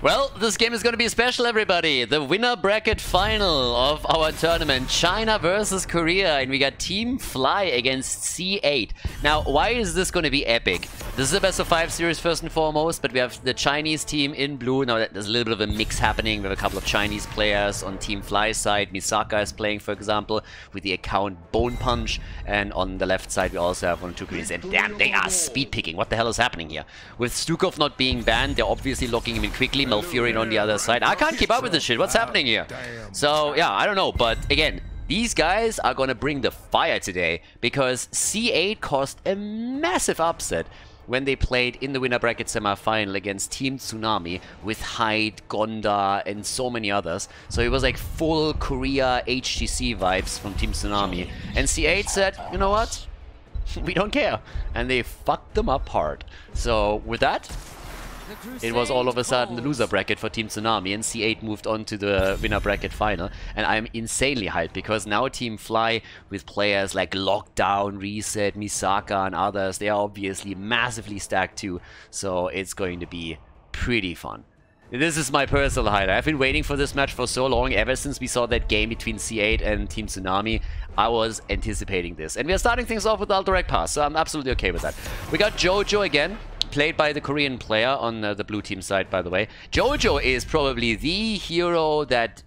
Well, this game is going to be special, everybody. The winner bracket final of our tournament. China versus Korea. And we got Team Fly against C8. Now, why is this going to be epic? This is a best of five series first and foremost, but we have the Chinese team in blue. Now, there's a little bit of a mix happening. We have a couple of Chinese players on Team Fly's side. Misaka is playing, for example, with the account Bone Punch. And on the left side, we also have one or two Koreans. And damn, they are speed picking. What the hell is happening here? With Stukov not being banned, they're obviously locking him in quickly. Malfurion on the other side. I can't keep up with this shit. What's happening here? So, yeah, I don't know. But again, these guys are going to bring the fire today because C8 caused a massive upset when they played in the winner bracket semi-final against Team Tsunami with Hyde, Gonda, and so many others. So it was like full Korea HGC vibes from Team Tsunami. And C8 said, you know what? we don't care. And they fucked them up hard. So with that, it was all of a sudden the loser bracket for Team Tsunami and C8 moved on to the winner bracket final and I'm insanely hyped because now Team Fly with players like Lockdown, Reset, Misaka and others they are obviously massively stacked too so it's going to be pretty fun. This is my personal highlight. I've been waiting for this match for so long, ever since we saw that game between C8 and Team Tsunami. I was anticipating this. And we are starting things off with Alterac Pass, so I'm absolutely okay with that. We got Jojo again, played by the Korean player on uh, the blue team side, by the way. Jojo is probably the hero that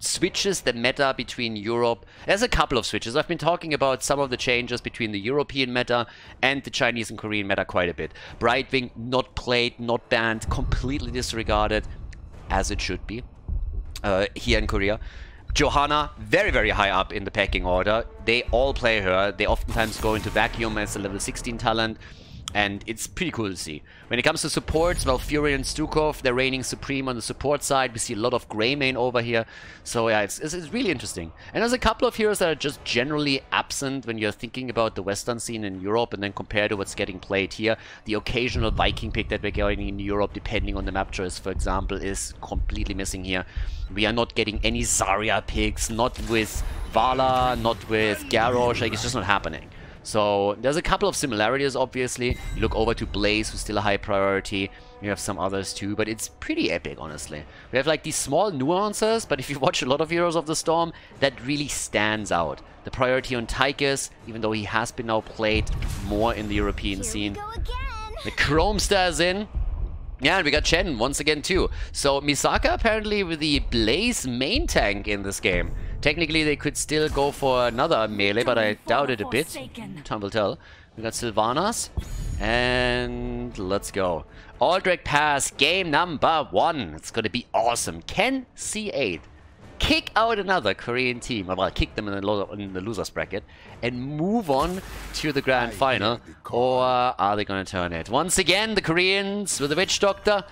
switches the meta between Europe. There's a couple of switches. I've been talking about some of the changes between the European meta and the Chinese and Korean meta quite a bit. Brightwing not played, not banned, completely disregarded, as it should be uh, here in Korea. Johanna, very, very high up in the pecking order. They all play her. They oftentimes go into Vacuum as a level 16 talent and it's pretty cool to see. When it comes to supports, well, Fury and Stukov, they're reigning supreme on the support side. We see a lot of Greymane over here. So yeah, it's, it's, it's, really interesting. And there's a couple of heroes that are just generally absent when you're thinking about the Western scene in Europe and then compared to what's getting played here. The occasional Viking pick that we're getting in Europe, depending on the map choice, for example, is completely missing here. We are not getting any Zarya picks, not with Valla, not with Garrosh, like it's just not happening. So there's a couple of similarities, obviously. You look over to Blaze, who's still a high priority. You have some others too, but it's pretty epic, honestly. We have like these small nuances, but if you watch a lot of Heroes of the Storm, that really stands out. The priority on Tychus, even though he has been now played more in the European Here scene. The Chrome is in. Yeah, and we got Chen once again too. So Misaka apparently with the Blaze main tank in this game. Technically, they could still go for another melee, but I doubt it a bit. Time will tell. We got Sylvanas. And let's go. Alterac Pass, game number one. It's going to be awesome. Can C8 kick out another Korean team, well, kick them in the, in the losers bracket, and move on to the grand final? Or are they going to turn it? Once again, the Koreans with the Witch Doctor.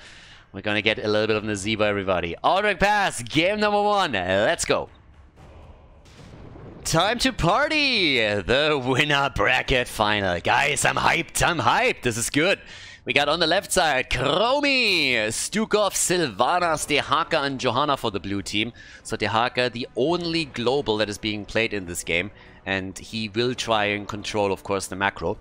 We're going to get a little bit of Nazeebo, everybody. Alterac Pass, game number one. Let's go. Time to party! The winner bracket final. Guys, I'm hyped, I'm hyped. This is good. We got on the left side, Chromie, Stukov, Sylvanas, Dehaka, and Johanna for the blue team. So Dehaka, the only global that is being played in this game. And he will try and control, of course, the macro.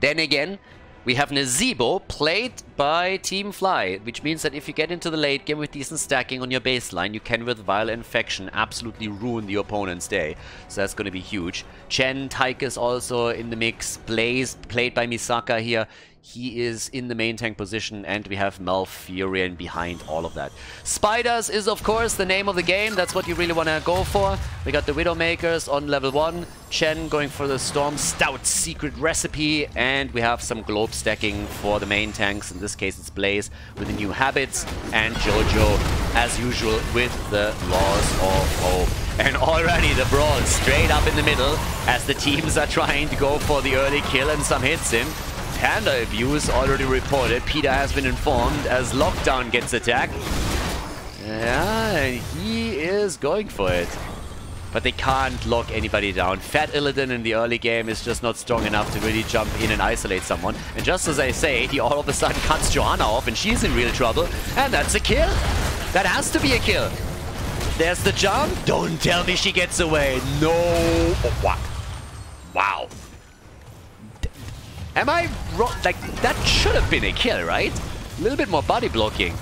Then again, we have Nazeebo played by Team Fly, which means that if you get into the late game with decent stacking on your baseline, you can with Vile Infection absolutely ruin the opponent's day. So that's going to be huge. Chen, Tychus also in the mix. Blaze, played by Misaka here. He is in the main tank position and we have Malfurion behind all of that. Spiders is of course the name of the game. That's what you really want to go for. We got the Widowmakers on level 1. Chen going for the Stormstout secret recipe. And we have some globe stacking for the main tanks. In this case it's Blaze with the new habits. And Jojo as usual with the Laws of Hope. And already the brawl straight up in the middle as the teams are trying to go for the early kill and some hits in. Panda abuse already reported. PETA has been informed as Lockdown gets attacked. Yeah, he is going for it. But they can't lock anybody down. Fat Illidan in the early game is just not strong enough to really jump in and isolate someone. And just as I say, he all of a sudden cuts Johanna off and she's in real trouble. And that's a kill. That has to be a kill. There's the jump. Don't tell me she gets away. No. Oh. Wow. Am I wrong? Like, that should have been a kill, right? A little bit more body blocking.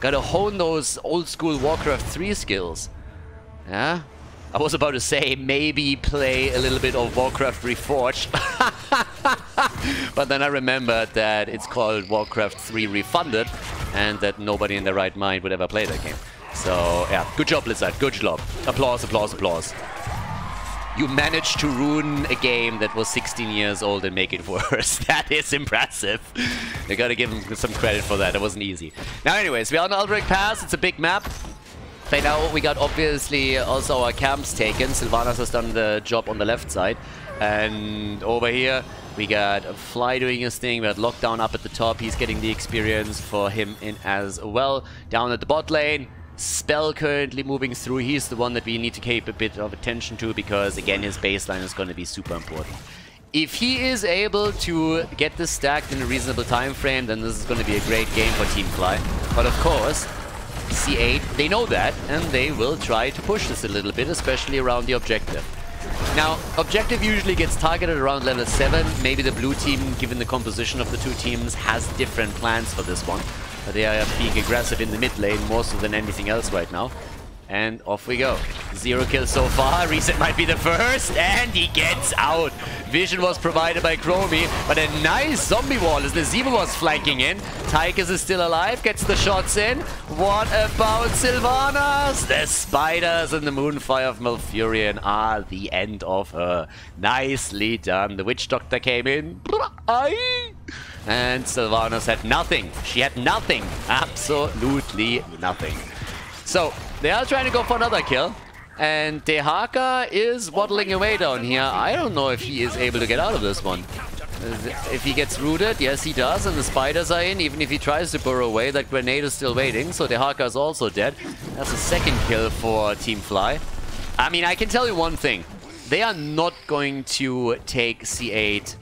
Gotta hone those old school Warcraft 3 skills. Yeah? I was about to say maybe play a little bit of Warcraft Reforged. but then I remembered that it's called Warcraft 3 Refunded and that nobody in their right mind would ever play that game. So yeah, good job Blizzard, good job. Applause, applause, applause. You managed to ruin a game that was 16 years old and make it worse. that is impressive. You gotta give him some credit for that. It wasn't easy. Now anyways, we're on Alterac Pass. It's a big map. By now we got obviously also our camps taken. Sylvanas has done the job on the left side. And over here we got Fly doing his thing. We got Lockdown up at the top. He's getting the experience for him in as well. Down at the bot lane. Spell currently moving through. He's the one that we need to keep a bit of attention to because again his baseline is going to be super important. If he is able to get this stacked in a reasonable time frame, then this is going to be a great game for Team Fly. But of course, C8, they know that, and they will try to push this a little bit, especially around the objective. Now, objective usually gets targeted around level 7. Maybe the blue team, given the composition of the two teams, has different plans for this one. They are being aggressive in the mid lane more so than anything else right now. And off we go. Zero kills so far. Reset might be the first. And he gets out. Vision was provided by Chromie. But a nice zombie wall as Nazeebo was flanking in. Tychus is still alive. Gets the shots in. What about Sylvanas? The spiders and the Moonfire of Malfurion are the end of her. Nicely done. The Witch Doctor came in. And Sylvanas had nothing. She had nothing. Absolutely nothing. So, they are trying to go for another kill. And Dehaka is waddling away down here. I don't know if he is able to get out of this one. If he gets rooted, yes he does, and the spiders are in. Even if he tries to burrow away, that grenade is still waiting, so Dehaka is also dead. That's a second kill for Team Fly. I mean, I can tell you one thing. They are not going to take C8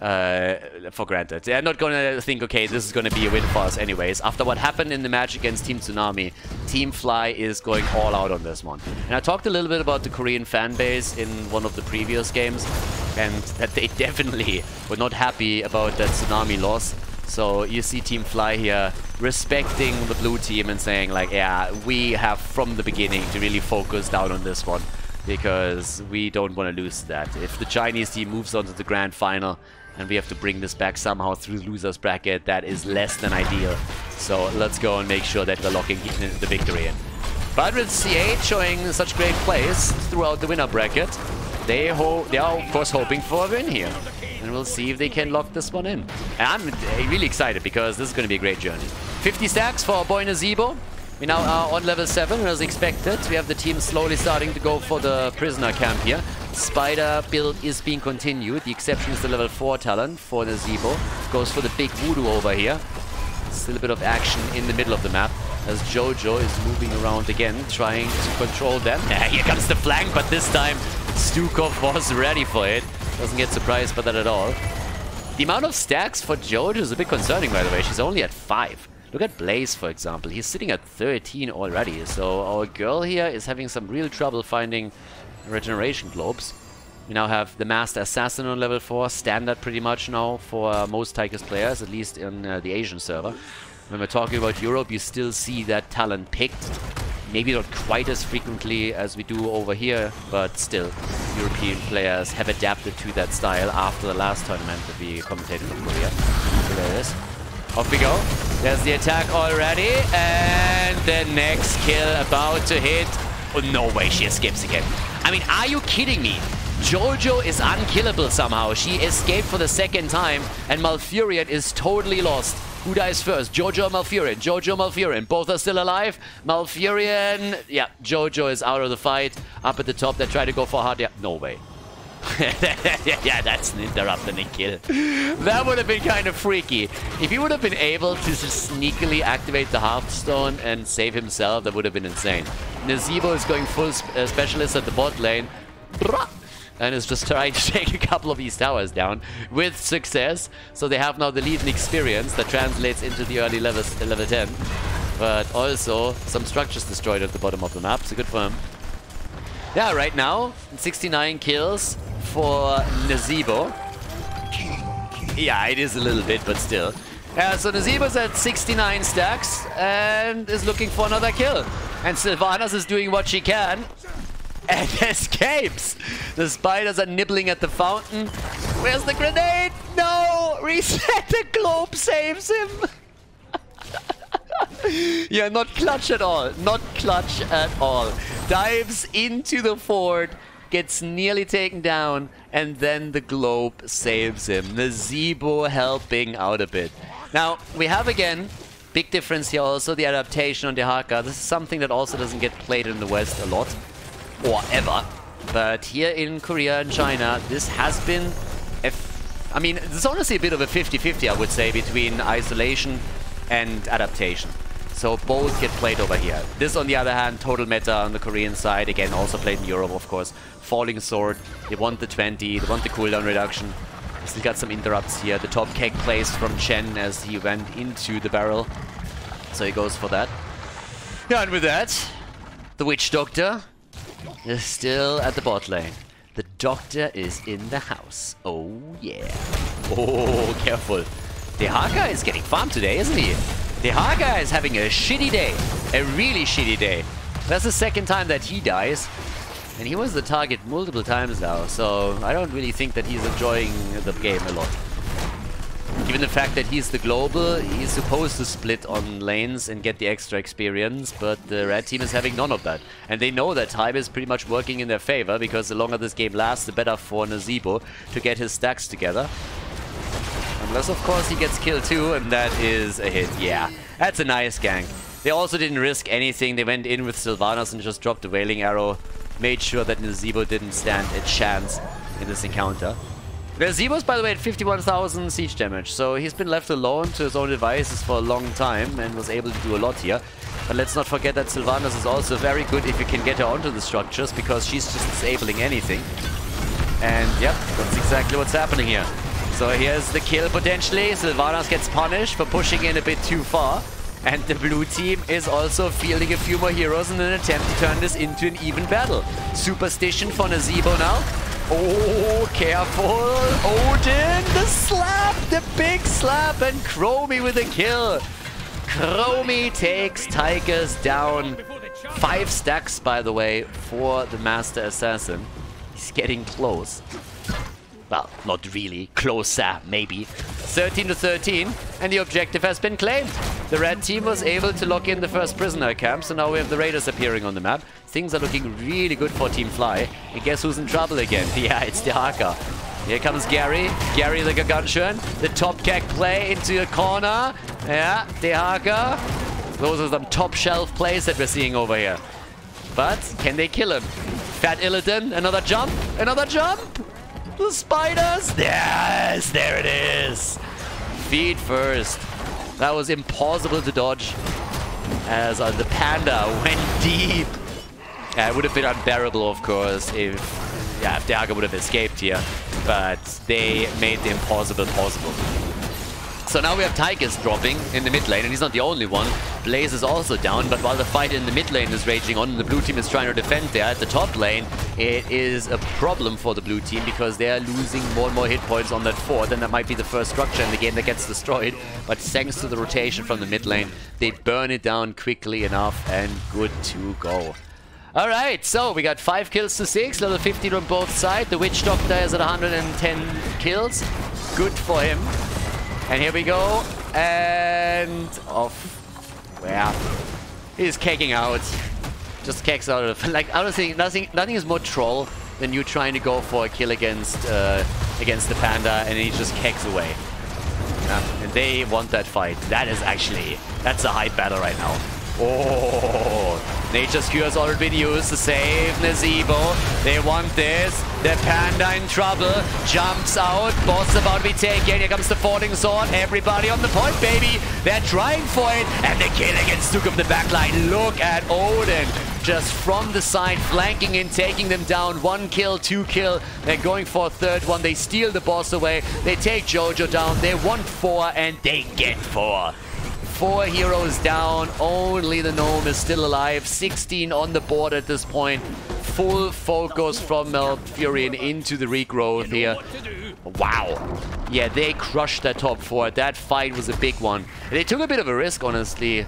uh, for granted. They're not to think, okay, this is to be a win for us anyways. After what happened in the match against Team Tsunami, Team Fly is going all out on this one. And I talked a little bit about the Korean fan base in one of the previous games, and that they definitely were not happy about that Tsunami loss. So you see Team Fly here respecting the blue team and saying like, yeah, we have from the beginning to really focus down on this one because we don't want to lose that. If the Chinese team moves on to the grand final, and we have to bring this back somehow through the loser's bracket. That is less than ideal. So let's go and make sure that we're locking the victory in. But with C8 showing such great plays throughout the winner bracket, they, they are of course hoping for a win here. And we'll see if they can lock this one in. And I'm really excited because this is going to be a great journey. 50 stacks for boy Nazeebo. We now are on level 7 as expected. We have the team slowly starting to go for the prisoner camp here. Spider build is being continued. The exception is the level 4 talent for Nazeebo. Goes for the big voodoo over here. Still a bit of action in the middle of the map as Jojo is moving around again, trying to control them. here comes the flank, but this time Stukov was ready for it. Doesn't get surprised by that at all. The amount of stacks for Jojo is a bit concerning, by the way. She's only at 5. Look at Blaze, for example. He's sitting at 13 already. So our girl here is having some real trouble finding regeneration globes. We now have the Master Assassin on level 4, standard pretty much now for uh, most Tychus players, at least in uh, the Asian server. When we're talking about Europe, you still see that talent picked. Maybe not quite as frequently as we do over here, but still, European players have adapted to that style after the last tournament that we commentated from Korea. So there it is. Off we go. There's the attack already. And the next kill about to hit. Oh, no way she escapes again. I mean, are you kidding me? Jojo is unkillable somehow. She escaped for the second time, and Malfurion is totally lost. Who dies first? Jojo Malfurion? Jojo Malfurion. Both are still alive. Malfurion... Yeah, Jojo is out of the fight. Up at the top, they try to go for hard... Yeah, no way. yeah, that's an interrupt and a kill. That would have been kind of freaky. If he would have been able to just sneakily activate the Hearthstone and save himself, that would have been insane. Nazeebo is going full sp uh, specialist at the bot lane. And is just trying to take a couple of these towers down with success. So they have now the lead and experience that translates into the early levels, level 10. But also some structures destroyed at the bottom of the map, so good for him. Yeah, right now, 69 kills for Nazeebo. Yeah, it is a little bit, but still. Uh, so Nazeebo's at 69 stacks and is looking for another kill. And Sylvanas is doing what she can and escapes. The spiders are nibbling at the fountain. Where's the grenade? No! Reset the globe saves him! yeah, not clutch at all. Not clutch at all. Dives into the fort, gets nearly taken down, and then the globe saves him. The Nazeebo helping out a bit. Now, we have again, big difference here also, the adaptation on Dehaka. This is something that also doesn't get played in the West a lot, or ever. But here in Korea and China, this has been, I mean, it's honestly a bit of a 50-50, I would say, between isolation and adaptation. So both get played over here. This, on the other hand, total meta on the Korean side. Again, also played in Europe, of course. Falling Sword. They want the 20. They want the cooldown reduction. Still got some interrupts here. The top keg plays from Chen as he went into the barrel. So he goes for that. And with that, the Witch Doctor is still at the bot lane. The Doctor is in the house. Oh, yeah. Oh, careful. Dehaka is getting farmed today, isn't he? Dehaka is having a shitty day. A really shitty day. That's the second time that he dies. And he was the target multiple times now, so I don't really think that he's enjoying the game a lot. Given the fact that he's the global, he's supposed to split on lanes and get the extra experience, but the red team is having none of that. And they know that time is pretty much working in their favor, because the longer this game lasts, the better for Nazeebo to get his stacks together. Unless, of course, he gets killed too, and that is a hit. Yeah, that's a nice gank. They also didn't risk anything. They went in with Sylvanas and just dropped the Wailing Arrow made sure that Nazeebo didn't stand a chance in this encounter. Nazeebo's, by the way, at 51,000 siege damage, so he's been left alone to his own devices for a long time and was able to do a lot here. But let's not forget that Sylvanas is also very good if you can get her onto the structures, because she's just disabling anything. And yep, that's exactly what's happening here. So here's the kill potentially. Sylvanas gets punished for pushing in a bit too far. And the blue team is also fielding a few more heroes in an attempt to turn this into an even battle. Superstition for Nazeebo now. Oh, careful. Odin, the slap, the big slap, and Chromie with a kill. Chromie takes Tychus down. Five stacks, by the way, for the Master Assassin. He's getting close. Well, not really. Closer, maybe. 13 to 13, and the objective has been claimed. The red team was able to lock in the first prisoner camp, so now we have the raiders appearing on the map. Things are looking really good for Team Fly. And guess who's in trouble again? Yeah, it's Dehaka. Here comes Gary. Gary the Gargantuan. The top keg play into a corner. Yeah, Dehaka. Those are some top shelf plays that we're seeing over here. But can they kill him? Fat Illidan, another jump, another jump. The spiders! Yes, there it is. Feet first. That was impossible to dodge. As uh, the panda went deep. Yeah, it would have been unbearable, of course, if yeah, if would have escaped here. But they made the impossible possible. So now we have Tychus dropping in the mid lane, and he's not the only one. Blaze is also down, but while the fight in the mid lane is raging on, and the blue team is trying to defend there at the top lane, it is a problem for the blue team because they are losing more and more hit points on that fort, and that might be the first structure in the game that gets destroyed. But thanks to the rotation from the mid lane, they burn it down quickly enough, and good to go. Alright, so we got 5 kills to 6, level 15 on both sides. The Witch Doctor is at 110 kills. Good for him. And here we go. And off. Where? He's kicking out. Just kicks out of like I don't think nothing nothing is more troll than you trying to go for a kill against uh, against the panda and he just kicks away. Yeah, and they want that fight. That is actually that's a hype battle right now. Oh, Nature's Cure has already been used to save Nazeebo. They want this. The Panda in trouble. Jumps out. Boss about to be taken. Here comes the falling sword. Everybody on the point, baby. They're trying for it. And the kill against Duke of the backline. Look at Odin. Just from the side, flanking in, taking them down. One kill, two kill. They're going for a third one. They steal the boss away. They take Jojo down. They want four, and they get four. Four heroes down. Only the Gnome is still alive. 16 on the board at this point. Full focus from Malfurion into the regrowth here. Wow. Yeah, they crushed that top four. That fight was a big one. They took a bit of a risk, honestly,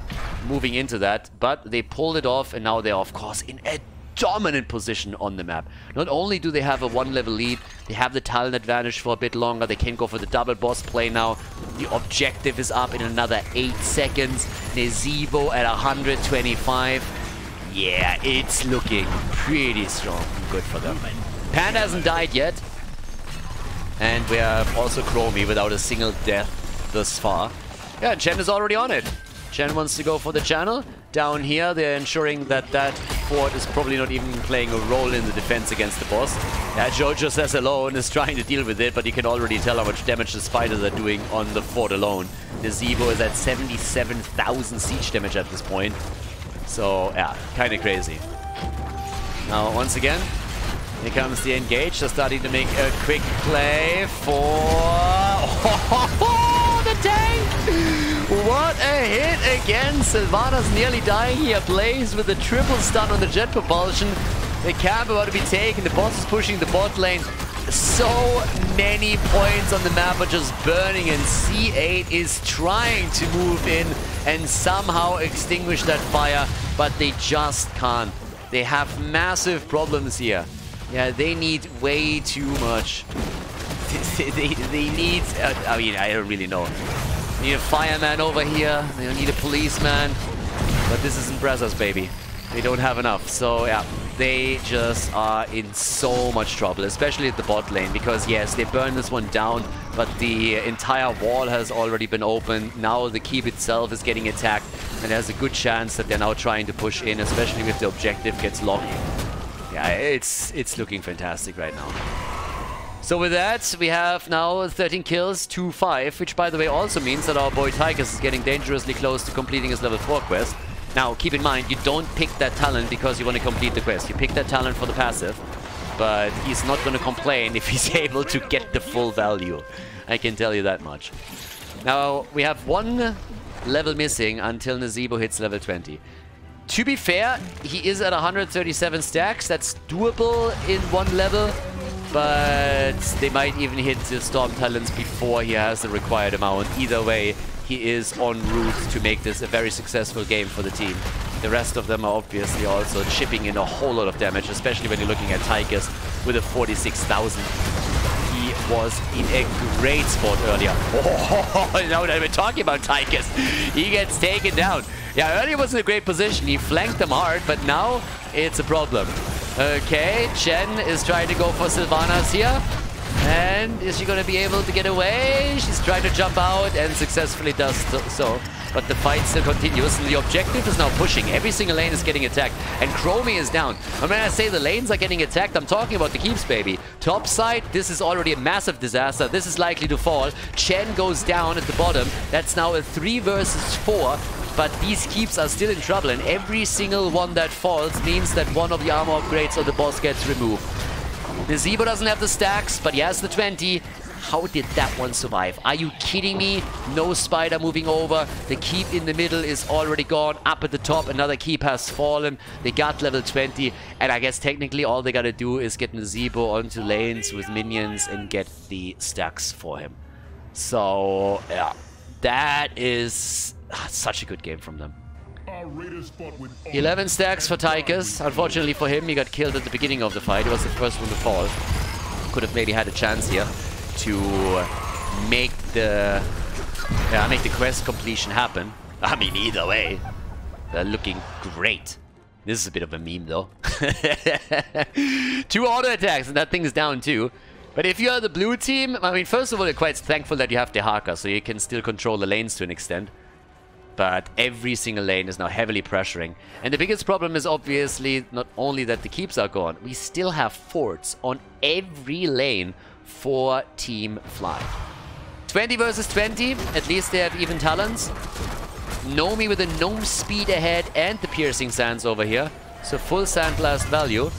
moving into that, but they pulled it off, and now they're, of course, in a dominant position on the map. Not only do they have a one level lead, they have the talent advantage for a bit longer. They can go for the double boss play now. The objective is up in another 8 seconds. Nazeebo at 125. Yeah, it's looking pretty strong. Good for them. Pan hasn't died yet. And we have also Chromie without a single death thus far. Yeah, Chen is already on it. Chen wants to go for the channel. Down here, they're ensuring that that fort is probably not even playing a role in the defense against the boss. Yeah, Jojo says alone is trying to deal with it, but you can already tell how much damage the spiders are doing on the fort alone. Nazeebo is at 77,000 siege damage at this point. So, yeah, kind of crazy. Now, once again, here comes the engage. They're starting to make a quick play for... Oh, What a hit again! Sylvanas nearly dying here. Blaze with a triple stun on the jet propulsion. The camp about to be taken. The boss is pushing the bot lane. So many points on the map are just burning and C8 is trying to move in and somehow extinguish that fire, but they just can't. They have massive problems here. Yeah, they need way too much. they, they, they need... Uh, I mean, I don't really know. Need a fireman over here. They need a policeman. But this isn't Brazzers, baby. They don't have enough. So, yeah, they just are in so much trouble, especially at the bot lane. Because, yes, they burned this one down, but the entire wall has already been opened. Now the keep itself is getting attacked. And there's a good chance that they're now trying to push in, especially if the objective gets locked. Yeah, it's it's looking fantastic right now. So with that, we have now 13 kills, 2-5, which by the way also means that our boy Tychus is getting dangerously close to completing his level 4 quest. Now, keep in mind, you don't pick that talent because you want to complete the quest. You pick that talent for the passive, but he's not going to complain if he's able to get the full value. I can tell you that much. Now, we have one level missing until Nazeebo hits level 20. To be fair, he is at 137 stacks. That's doable in one level, but they might even hit the Storm Talents before he has the required amount. Either way, he is en route to make this a very successful game for the team. The rest of them are obviously also chipping in a whole lot of damage, especially when you're looking at Tychus with a 46,000 he was in a great spot earlier. Oh, now that we're talking about Tychus, he gets taken down. Yeah, earlier was in a great position. He flanked them hard, but now it's a problem. Okay, Chen is trying to go for Sylvanas here. And is she going to be able to get away? She's trying to jump out and successfully does so. But the fight still continues, and the objective is now pushing. Every single lane is getting attacked, and Chromie is down. And when I say the lanes are getting attacked, I'm talking about the keeps, baby. Top side, this is already a massive disaster. This is likely to fall. Chen goes down at the bottom. That's now a 3 versus 4 but these keeps are still in trouble and every single one that falls means that one of the armor upgrades of the boss gets removed. The Nazeebo doesn't have the stacks, but he has the 20. How did that one survive? Are you kidding me? No spider moving over. The keep in the middle is already gone. Up at the top, another keep has fallen. They got level 20. And I guess technically all they gotta do is get Nazeebo onto lanes with minions and get the stacks for him. So, yeah. That is ah, such a good game from them. 11 stacks for Tychus. Unfortunately for him, he got killed at the beginning of the fight. He was the first one to fall. Could have maybe had a chance here to make the yeah, make the quest completion happen. I mean, either way, they're looking great. This is a bit of a meme, though. Two auto attacks, and that thing is down too. But if you are the blue team, I mean, first of all, you're quite thankful that you have Dehaka, so you can still control the lanes to an extent. But every single lane is now heavily pressuring. And the biggest problem is obviously not only that the keeps are gone, we still have forts on every lane for Team Fly. 20 versus 20, at least they have even talents. Nomi with a gnome speed ahead and the piercing sands over here. So full sandblast value.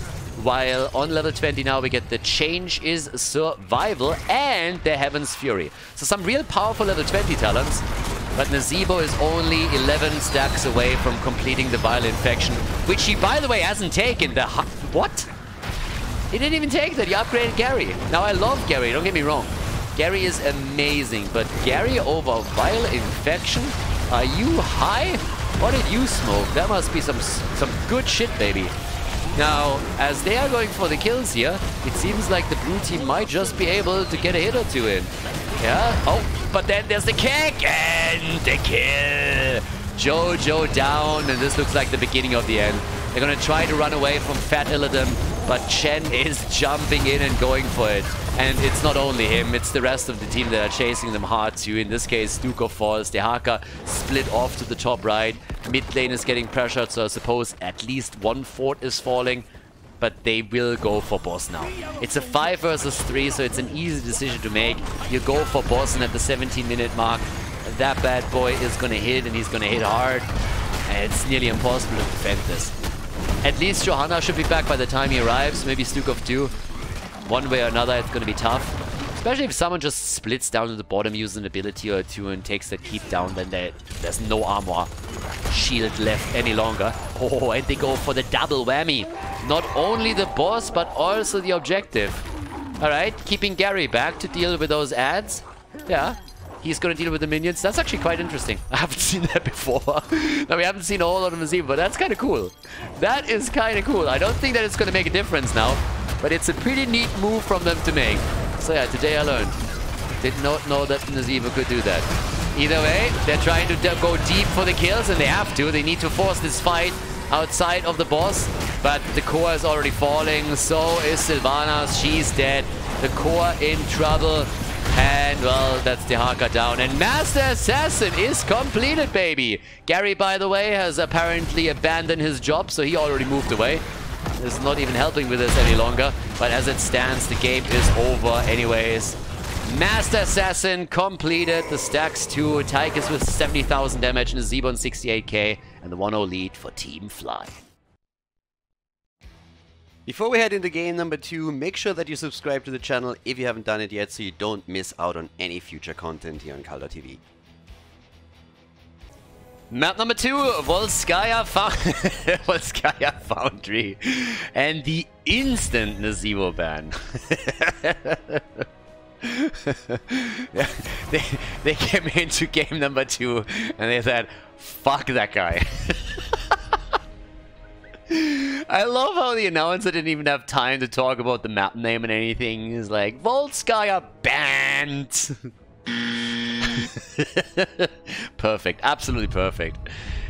While on level 20 now we get the change is survival and the Heaven's Fury. So some real powerful level 20 talents. But Nazeebo is only 11 stacks away from completing the Vile Infection, which he, by the way, hasn't taken. The What? He didn't even take that. He upgraded Gary. Now, I love Gary, don't get me wrong. Gary is amazing, but Gary over Vile Infection? Are you high? What did you smoke? That must be some some good shit, baby. Now, as they are going for the kills here, it seems like the blue team might just be able to get a hit or two in. Yeah? Oh, but then there's the kick and the kill. Jojo down, and this looks like the beginning of the end. They're gonna try to run away from Fat Illidan, but Chen is jumping in and going for it. And it's not only him, it's the rest of the team that are chasing them hard too. In this case, Stukov falls, Dehaka split off to the top right. Mid lane is getting pressured, so I suppose at least one fort is falling. But they will go for boss now. It's a 5 versus 3, so it's an easy decision to make. You go for boss, and at the 17 minute mark, that bad boy is gonna hit, and he's gonna hit hard. And it's nearly impossible to defend this. At least Johanna should be back by the time he arrives. Maybe Stukov too. One way or another, it's going to be tough. Especially if someone just splits down to the bottom, uses an ability or two and takes the keep down, then they, there's no armor shield left any longer. Oh, and they go for the double whammy. Not only the boss, but also the objective. Alright, keeping Gary back to deal with those ads. Yeah, he's going to deal with the minions. That's actually quite interesting. I haven't seen that before. now, we haven't seen all of them but that's kind of cool. That is kind of cool. I don't think that it's going to make a difference now, but it's a pretty neat move from them to make. So yeah, today I learned. Did not know that Nazeebo could do that. Either way, they're trying to go deep for the kills, and they have to. They need to force this fight outside of the boss, but the core is already falling. So is Sylvanas. She's dead. The core in trouble. And, well, that's Dehaka down. And Master Assassin is completed, baby. Gary, by the way, has apparently abandoned his job, so he already moved away. Is not even helping with this any longer. But as it stands, the game is over anyways. Master Assassin completed. The stacks to Tychus with 70,000 damage and a Zebon 68k. And the 1-0 lead for Team Fly. Before we head into game number two, make sure that you subscribe to the channel if you haven't done it yet so you don't miss out on any future content here on Khaldor TV. Map number two, Volskaya, Volskaya Foundry. And the instant Nazeebo ban. they, they came into game number two and they said, fuck that guy. I love how the announcer didn't even have time to talk about the map name and anything. He's like, Volskaya banned. perfect. Absolutely perfect.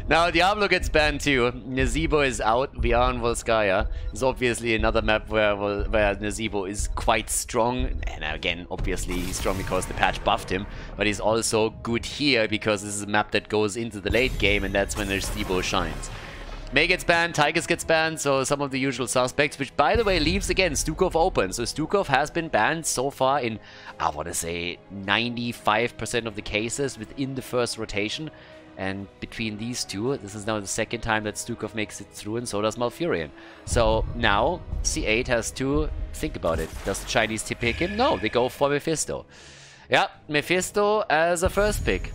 Now, Diablo gets banned too. Nazeebo is out. We are on Volskaya. It's obviously another map where, where Nazeebo is quite strong. And again, obviously he's strong because the patch buffed him. But he's also good here because this is a map that goes into the late game and that's when Nazeebo shines. Mei gets banned, Tychus gets banned, so some of the usual suspects, which by the way leaves again Stukov open. So Stukov has been banned so far in, I want to say, 95% of the cases within the first rotation. And between these two, this is now the second time that Stukov makes it through, and so does Malfurion. So now C8 has to think about it. Does the Chinese pick him? No, they go for Mephisto. Yeah, Mephisto as a first pick.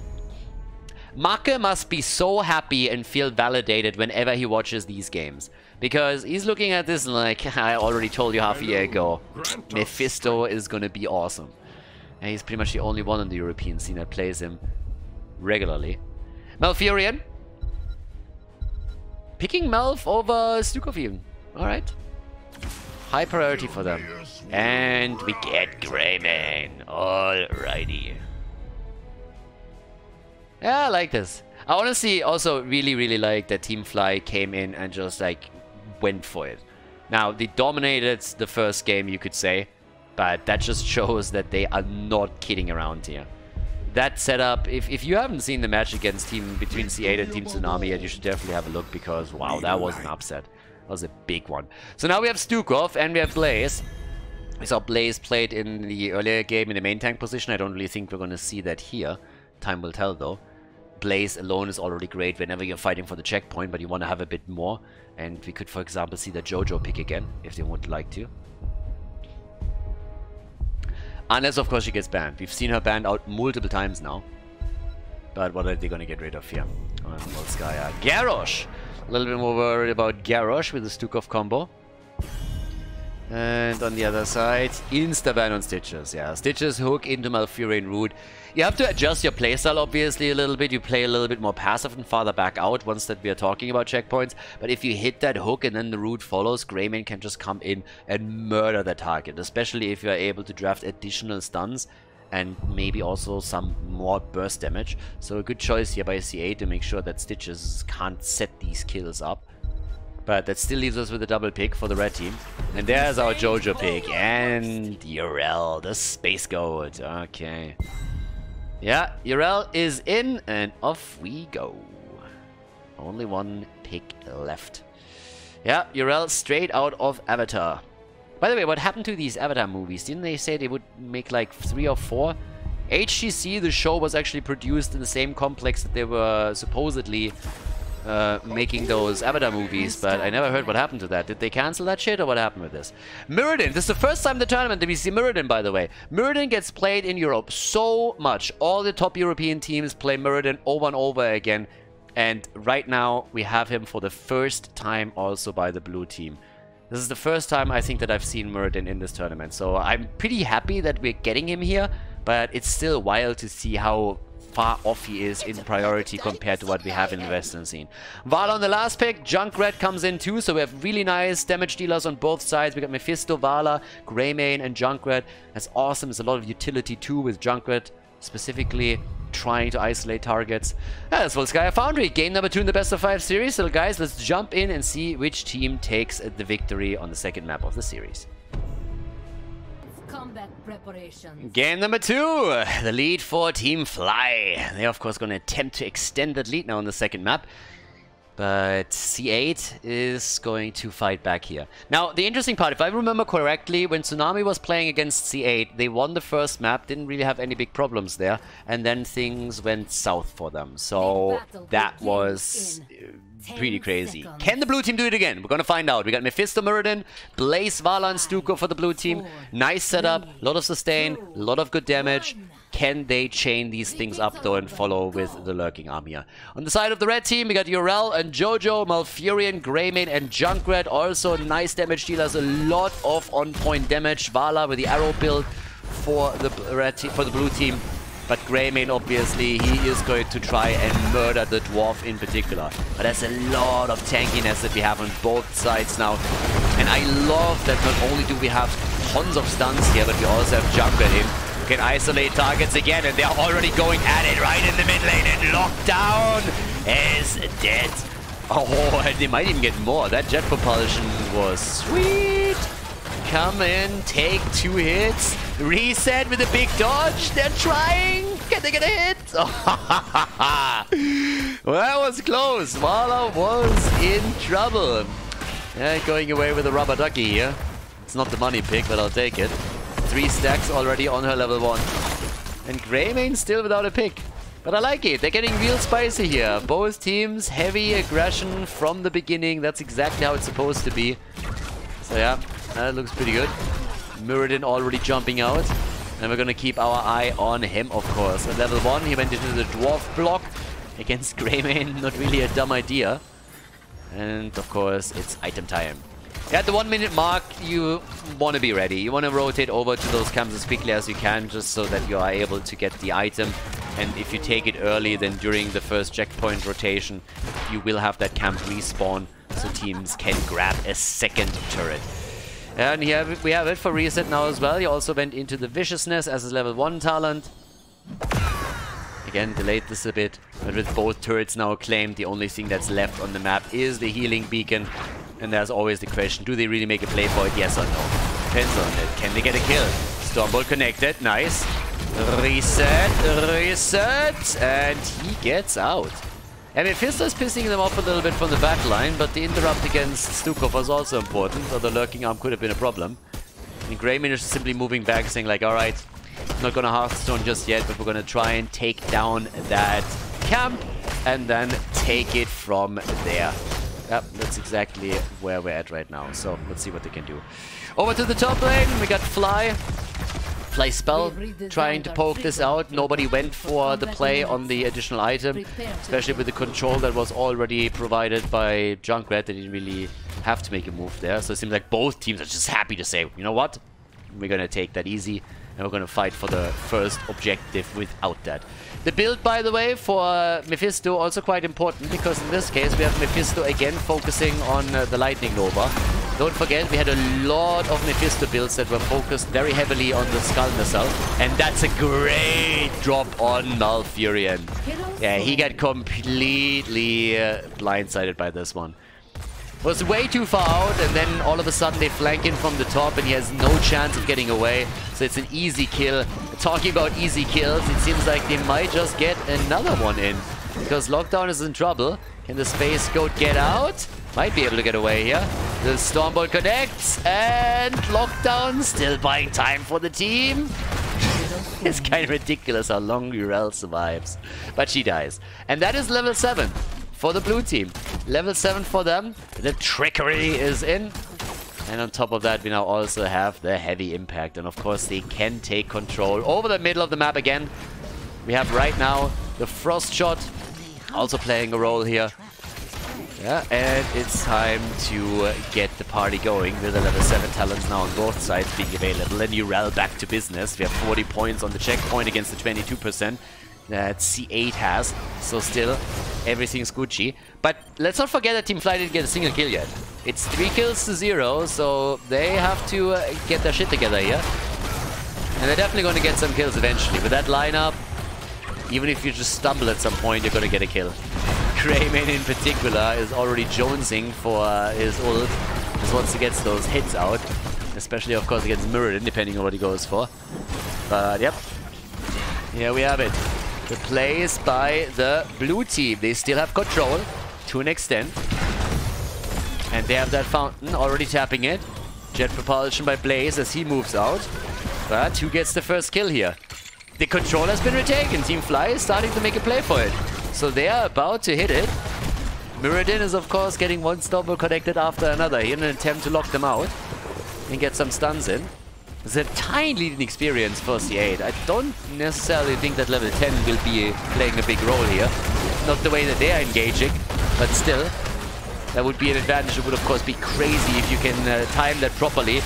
Make must be so happy and feel validated whenever he watches these games. Because he's looking at this like, I already told you half a year ago, Mephisto is gonna be awesome. And he's pretty much the only one in the European scene that plays him regularly. Malfurion. Picking Malf over Stukov. Alright. High priority for them. And we get Greymane. Alrighty. Yeah, I like this. I honestly also really, really like that Team Fly came in and just like went for it. Now, they dominated the first game, you could say, but that just shows that they are not kidding around here. That setup, if, if you haven't seen the match against team between C8 and Team Tsunami yet, you should definitely have a look because, wow, that was an upset. That was a big one. So now we have Stukov and we have Blaze. We saw Blaze played in the earlier game in the main tank position. I don't really think we're going to see that here. Time will tell, though. Blaze alone is already great whenever you're fighting for the checkpoint, but you want to have a bit more. And we could, for example, see the Jojo pick again, if they would like to. Unless, of course, she gets banned. We've seen her banned out multiple times now. But what are they going to get rid of here? On Volskaya. Uh, Garrosh! A little bit more worried about Garrosh with the Stukov combo. And on the other side, insta-ban on Stitches. Yeah, Stitches hook into Malfurion Root. You have to adjust your playstyle, obviously, a little bit. You play a little bit more passive and farther back out once that we are talking about checkpoints. But if you hit that hook and then the route follows, Greymane can just come in and murder the target. Especially if you are able to draft additional stuns and maybe also some more burst damage. So a good choice here by C8 to make sure that Stitches can't set these kills up. But that still leaves us with a double pick for the red team. And there's our Jojo pick. And Yrel, the Space Goat. Okay. Yeah, Yrel is in, and off we go. Only one pick left. Yeah, Yrel straight out of Avatar. By the way, what happened to these Avatar movies? Didn't they say they would make like three or four? HGC, the show, was actually produced in the same complex that they were supposedly uh, making those Avatar movies, but I never heard what happened to that. Did they cancel that shit or what happened with this? Muradin, this is the first time the tournament that we see Muradin, by the way. Muradin gets played in Europe so much. All the top European teams play Muradin over and over again. And right now, we have him for the first time also by the blue team. This is the first time I think that I've seen Muradin in this tournament. So I'm pretty happy that we're getting him here, but it's still wild to see how far off he is in priority compared to what we have in the Western scene. Valla on the last pick, Junkrat comes in too, so we have really nice damage dealers on both sides. We got Mephisto, Valla, Greymane, and Junkrat. That's awesome. There's a lot of utility too with Junkrat, specifically trying to isolate targets. Ah, That's Volskaya Foundry, game number two in the best of five series. So guys, let's jump in and see which team takes the victory on the second map of the series. Combat preparation. Game number two, the lead for Team Fly. They're of course going to attempt to extend that lead now on the second map. But C8 is going to fight back here. Now, the interesting part, if I remember correctly, when Tsunami was playing against C8, they won the first map, didn't really have any big problems there, and then things went south for them. So that was pretty crazy. seconds. Can the blue team do it again? We're gonna find out. We got Mephisto Muradin, Blaze, Valla, and Stukov for the blue team. Nice setup, a lot of sustain, a lot of good damage. Can they chain these things up though and follow with the lurking arm here? On the side of the red team, we got Yrel and Jojo, Malfurion, Greymane, and Junkrat. Also nice damage dealers, a lot of on-point damage. Valla with the arrow build for the red team, for the blue team. But Greymane, obviously, he is going to try and murder the Dwarf in particular. But there's a lot of tankiness that we have on both sides now. And I love that not only do we have tons of stuns here, but we also have Junkrat in. who can isolate targets again, and they're already going at it right in the mid lane. And Lockdown is dead. Oh, and they might even get more. That jet propulsion was sweet. Come in, take two hits, reset with a big dodge. They're trying. Can they get a hit? well, that was close. Valla was in trouble. Yeah, going away with a rubber ducky here. It's not the money pick, but I'll take it. Three stacks already on her level one. And Greymane still without a pick. But I like it. They're getting real spicy here. Both teams, heavy aggression from the beginning. That's exactly how it's supposed to be. So yeah, that looks pretty good. Muradin already jumping out. And we're gonna keep our eye on him, of course. At level 1, he went into the Dwarf block against Greymane. Not really a dumb idea. And of course, it's item time. At the one minute mark, you want to be ready. You want to rotate over to those camps as quickly as you can, just so that you are able to get the item. And if you take it early, then during the first checkpoint rotation, you will have that camp respawn, so teams can grab a second turret. And here we have it for reset now as well. He also went into the Viciousness as his level 1 talent. Again, delayed this a bit, but with both turrets now claimed, the only thing that's left on the map is the healing beacon. And there's always the question, do they really make a play for it, yes or no? Depends on it. Can they get a kill? Stormbolt connected, nice. Reset, reset, and he gets out. And Mephisto is pissing them off a little bit from the back line, but the interrupt against Stukov was also important, or the lurking arm could have been a problem. And Greymane is simply moving back, saying like, alright, not gonna Hearthstone just yet, but we're gonna try and take down that camp and then take it from there. Yep, that's exactly where we're at right now. So let's see what they can do. Over to the top lane, we got Fly. Fly spell, trying to poke this out. Nobody went for the play on the additional item, especially with the control that was already provided by Junkrat. They didn't really have to make a move there. So it seems like both teams are just happy to say, you know what? We're going to take that easy and we're going to fight for the first objective without that. The build, by the way, for uh, Mephisto also quite important because in this case we have Mephisto again focusing on uh, the Lightning Nova. Don't forget, we had a lot of Mephisto builds that were focused very heavily on the Skull Missile. And that's a great drop on Malfurion. Yeah, he got completely uh, blindsided by this one was way too far out and then all of a sudden they flank in from the top and he has no chance of getting away. So it's an easy kill. Talking about easy kills, it seems like they might just get another one in. Because Lockdown is in trouble. Can the Space Goat get out? Might be able to get away here. The Stormbolt connects and Lockdown still buying time for the team. it's kind of ridiculous how long Yrel survives. But she dies. And that is level 7 for the blue team. Level 7 for them. The trickery is in. And on top of that, we now also have the heavy impact. And of course, they can take control over the middle of the map again. We have right now the Frost Shot also playing a role here. Yeah, and it's time to get the party going with the level 7 talents now on both sides being available. And Yrel back to business. We have 40 points on the checkpoint against the 22% that C8 has. So still, everything's Gucci. But let's not forget that Team Fly didn't get a single kill yet. It's 3 kills to 0, so they have to uh, get their shit together here. And they're definitely going to get some kills eventually. With that lineup, even if you just stumble at some point, you're going to get a kill. Greymane in particular is already jonesing for uh, his ult. Just wants to get those hits out. Especially, of course, against Muradin, depending on what he goes for. But, yep. Here we have it. The plays by the blue team. They still have control to an extent. And they have that fountain already tapping it. Jet propulsion by Blaze as he moves out. But who gets the first kill here? The control has been retaken. Team Fly is starting to make a play for it. So they are about to hit it. Muradin is of course getting one Stormbolt connected after another in an attempt to lock them out and get some stuns in. A tiny leading experience for C8. I don't necessarily think that level 10 will be playing a big role here. Not the way that they are engaging, but still. That would be an advantage. It would, of course, be crazy if you can uh, time that properly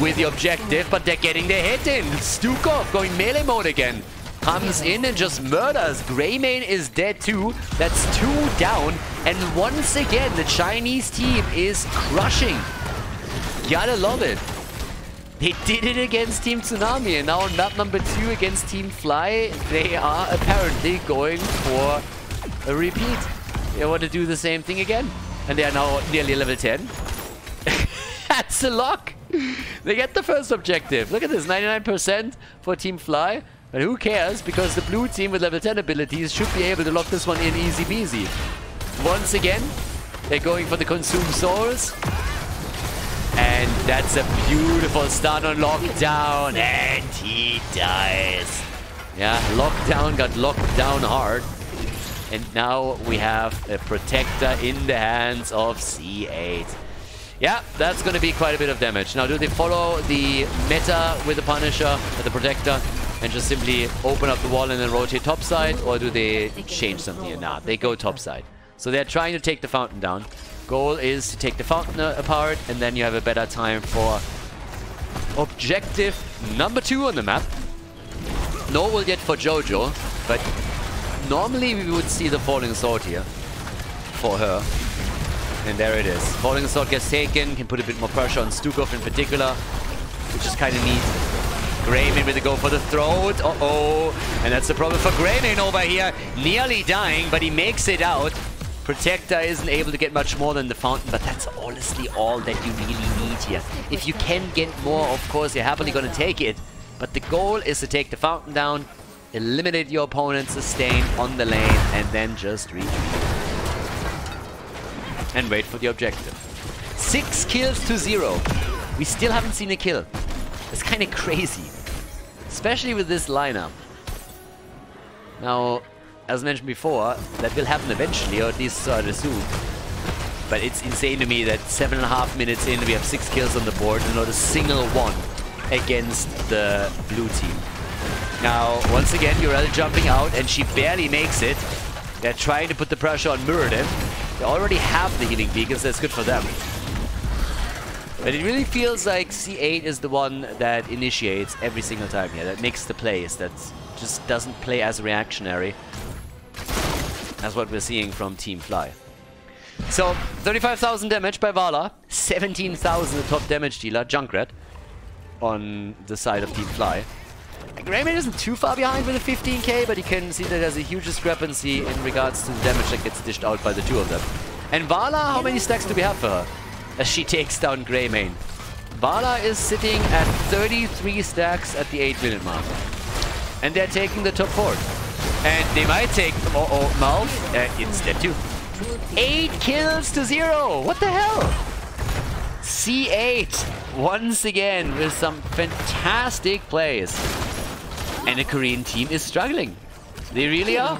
with the objective, but they're getting their hit in. Stukov going melee mode again. Comes in and just murders. Greymane is dead too. That's two down. And once again, the Chinese team is crushing. Gotta love it. They did it against Team Tsunami, and now on map number two against Team Fly, they are apparently going for a repeat. They want to do the same thing again. And they are now nearly level 10. That's a lock! They get the first objective. Look at this, 99% for Team Fly. But who cares, because the blue team with level 10 abilities should be able to lock this one in easy peasy. Once again, they're going for the Consume Souls. And that's a beautiful stun on Lockdown. And he dies. Yeah, Lockdown got locked down hard. And now we have a Protector in the hands of C8. Yeah, that's going to be quite a bit of damage. Now, do they follow the meta with the Punisher, with the Protector, and just simply open up the wall and then rotate topside? Or do they change something? Nah, they go topside. So they're trying to take the fountain down. Goal is to take the fountain apart, and then you have a better time for objective number two on the map. No will yet for Jojo, but normally we would see the Falling Sword here for her. And there it is. Falling Sword gets taken, can put a bit more pressure on Stukov in particular, which is kind of neat. Greymane with the go for the throat. Uh-oh. And that's the problem for Greymane over here. Nearly dying, but he makes it out. Protector isn't able to get much more than the Fountain, but that's honestly all that you really need here. If you can get more, of course, you're happily going to take it. But the goal is to take the Fountain down, eliminate your opponent, sustain on the lane, and then just retreat. And wait for the objective. Six kills to zero. We still haven't seen a kill. It's kind of crazy. Especially with this lineup. Now, as mentioned before, that will happen eventually, or at least so I'd assume. But it's insane to me that seven and a half minutes in, we have six kills on the board and not a single one against the blue team. Now, once again, Yrel jumping out, and she barely makes it. They're trying to put the pressure on Muradin. They already have the healing beacons, that's good for them. But it really feels like C8 is the one that initiates every single time here, that makes the plays, that just doesn't play as reactionary. That's what we're seeing from Team Fly. So, 35,000 damage by Valla, 17,000 the top damage dealer, Junkrat, on the side of Team Fly. Greymane isn't too far behind with a 15k, but you can see that there's a huge discrepancy in regards to the damage that gets dished out by the two of them. And Valla, how many stacks do we have for her? As she takes down Greymane. Valla is sitting at 33 stacks at the 8 minute mark. And they're taking the top four. And they might take, oh, oh Malf, uh, it's dead too. 8 kills to 0! What the hell? C8 once again with some fantastic plays. And the Korean team is struggling. They really are.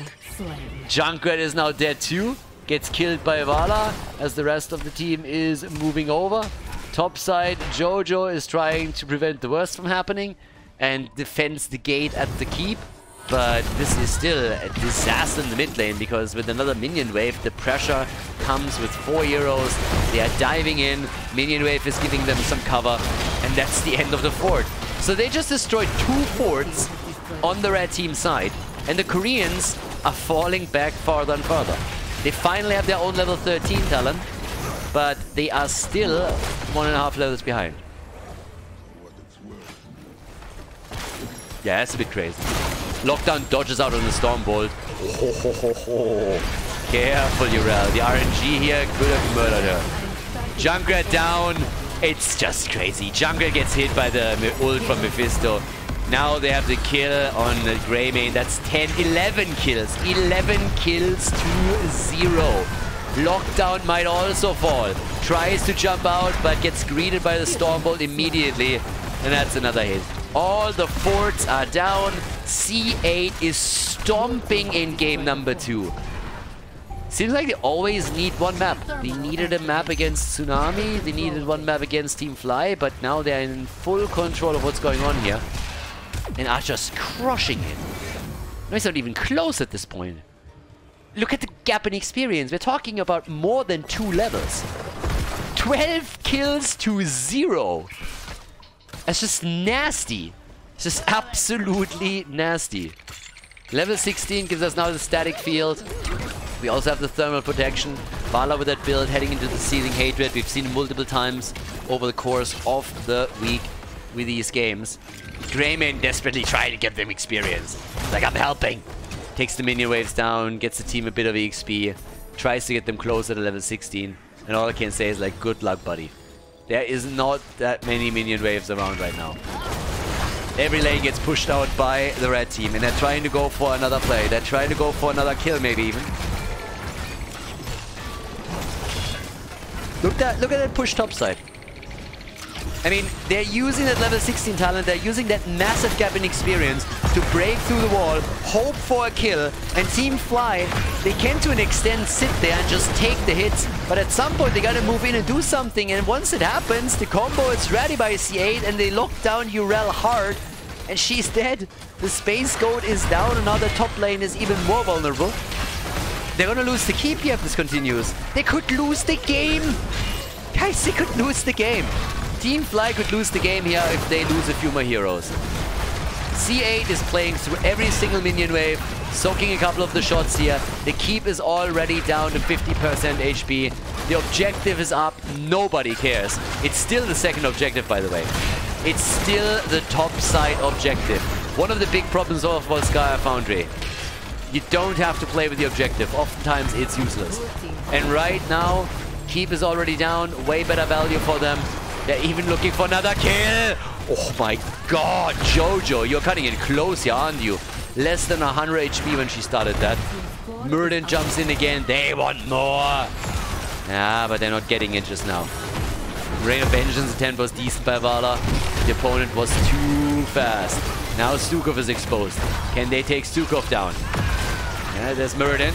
Junkrat is now dead too. Gets killed by Valla as the rest of the team is moving over. Top side, Jojo is trying to prevent the worst from happening and defends the gate at the keep. But this is still a disaster in the mid lane because with another minion wave, the pressure comes with four heroes. They are diving in. Minion wave is giving them some cover. And that's the end of the fort. So they just destroyed two forts on the red team side. And the Koreans are falling back farther and further. They finally have their own level 13 talent. But they are still one and a half levels behind. Yeah, that's a bit crazy. Lockdown dodges out on the Stormbolt. Oh, ho, ho, ho. Careful, Yrel. The RNG here could have murdered her. Junkrat down. It's just crazy. Junkrat gets hit by the ult from Mephisto. Now they have the kill on the Greymane. That's 10, 11 kills. 11 kills to 0. Lockdown might also fall. Tries to jump out, but gets greeted by the Stormbolt immediately. And that's another hit. All the forts are down. C8 is stomping in game number two. Seems like they always need one map. They needed a map against Tsunami. They needed one map against Team Fly. But now they're in full control of what's going on here. And are just crushing it. No, it's not even close at this point. Look at the gap in experience. We're talking about more than two levels. 12 kills to zero. That's just nasty. It's just absolutely nasty. Level 16 gives us now the static field. We also have the thermal protection. Valla with that build heading into the Seething Hatred. We've seen multiple times over the course of the week with these games. Greymane desperately trying to get them experience. Like, I'm helping. Takes the minion waves down, gets the team a bit of EXP, tries to get them closer to level 16. And all I can say is like, good luck, buddy. There is not that many minion waves around right now. Every lane gets pushed out by the red team and they're trying to go for another play. They're trying to go for another kill maybe even. Look at that look at that push topside. I mean, they're using that level 16 talent, they're using that massive gap in experience to break through the wall, hope for a kill, and Team Fly, they can to an extent sit there and just take the hits, but at some point they gotta move in and do something, and once it happens, the combo is ready by C8, and they lock down Yrel hard, and she's dead. The Space Goat is down, and now the top lane is even more vulnerable. They're gonna lose the keep here if this continues. They could lose the game! Guys, they could lose the game. Team Fly could lose the game here if they lose a few more heroes. C8 is playing through every single minion wave, soaking a couple of the shots here. The keep is already down to 50% HP. The objective is up. Nobody cares. It's still the second objective, by the way. It's still the top side objective. One of the big problems of Volskaya Foundry. You don't have to play with the objective. Oftentimes it's useless. And right now, keep is already down. Way better value for them. They're even looking for another kill. Oh my god, Jojo, you're cutting it close here, aren't you? Less than 100 HP when she started that. Muradin jumps in again. They want more. Yeah, but they're not getting it just now. Rain of Vengeance attempt was decent by Valla. The opponent was too fast. Now Stukov is exposed. Can they take Stukov down? Yeah, there's Muradin.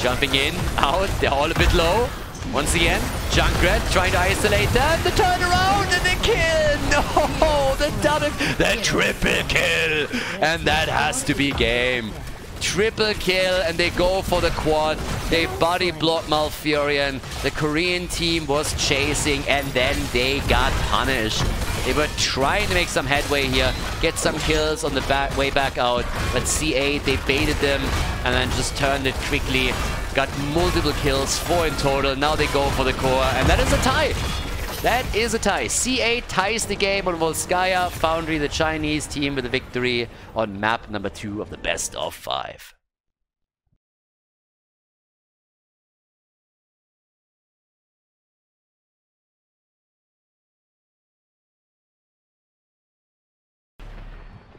Jumping in, out. They're all a bit low. Once again, Junkrat trying to isolate them. The turnaround and the kill. No, oh, the double, the triple kill. And that has to be game. triple kill and they go for the quad. They body block Malfurion. The Korean team was chasing and then they got punished. They were trying to make some headway here, get some kills on the back, way back out, but C8, they baited them and then just turned it quickly. Got multiple kills, four in total. Now they go for the core, and that is a tie. That is a tie. C8 ties the game on Volskaya. Foundry, the Chinese team, with a victory on map number two of the best of five.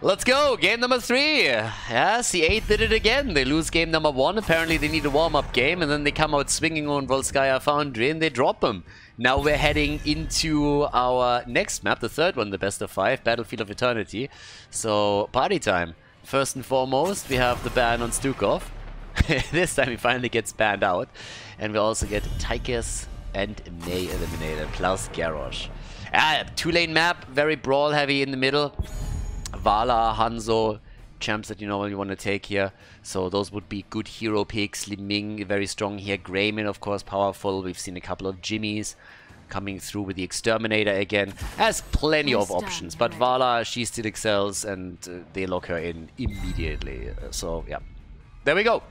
Let's go! Game number three! Yeah, C8 did it again. They lose game number one. Apparently they need a warm-up game and then they come out swinging on Volskaya Foundry and they drop them. Now we're heading into our next map, the third one, the best of five, Battlefield of Eternity. So, party time. First and foremost, we have the ban on Stukov. this time he finally gets banned out. And we also get Tychus and Mei eliminated, plus Garrosh. Ah, two-lane map, very brawl-heavy in the middle. Valla, Hanzo, champs that you normally want to take here. So those would be good hero picks. Li Ming, very strong here. Greymane, of course, powerful. We've seen a couple of Jimmys coming through with the Exterminator again. Has plenty of options, but Valla, she still excels and uh, they lock her in immediately. So, yeah. There we go.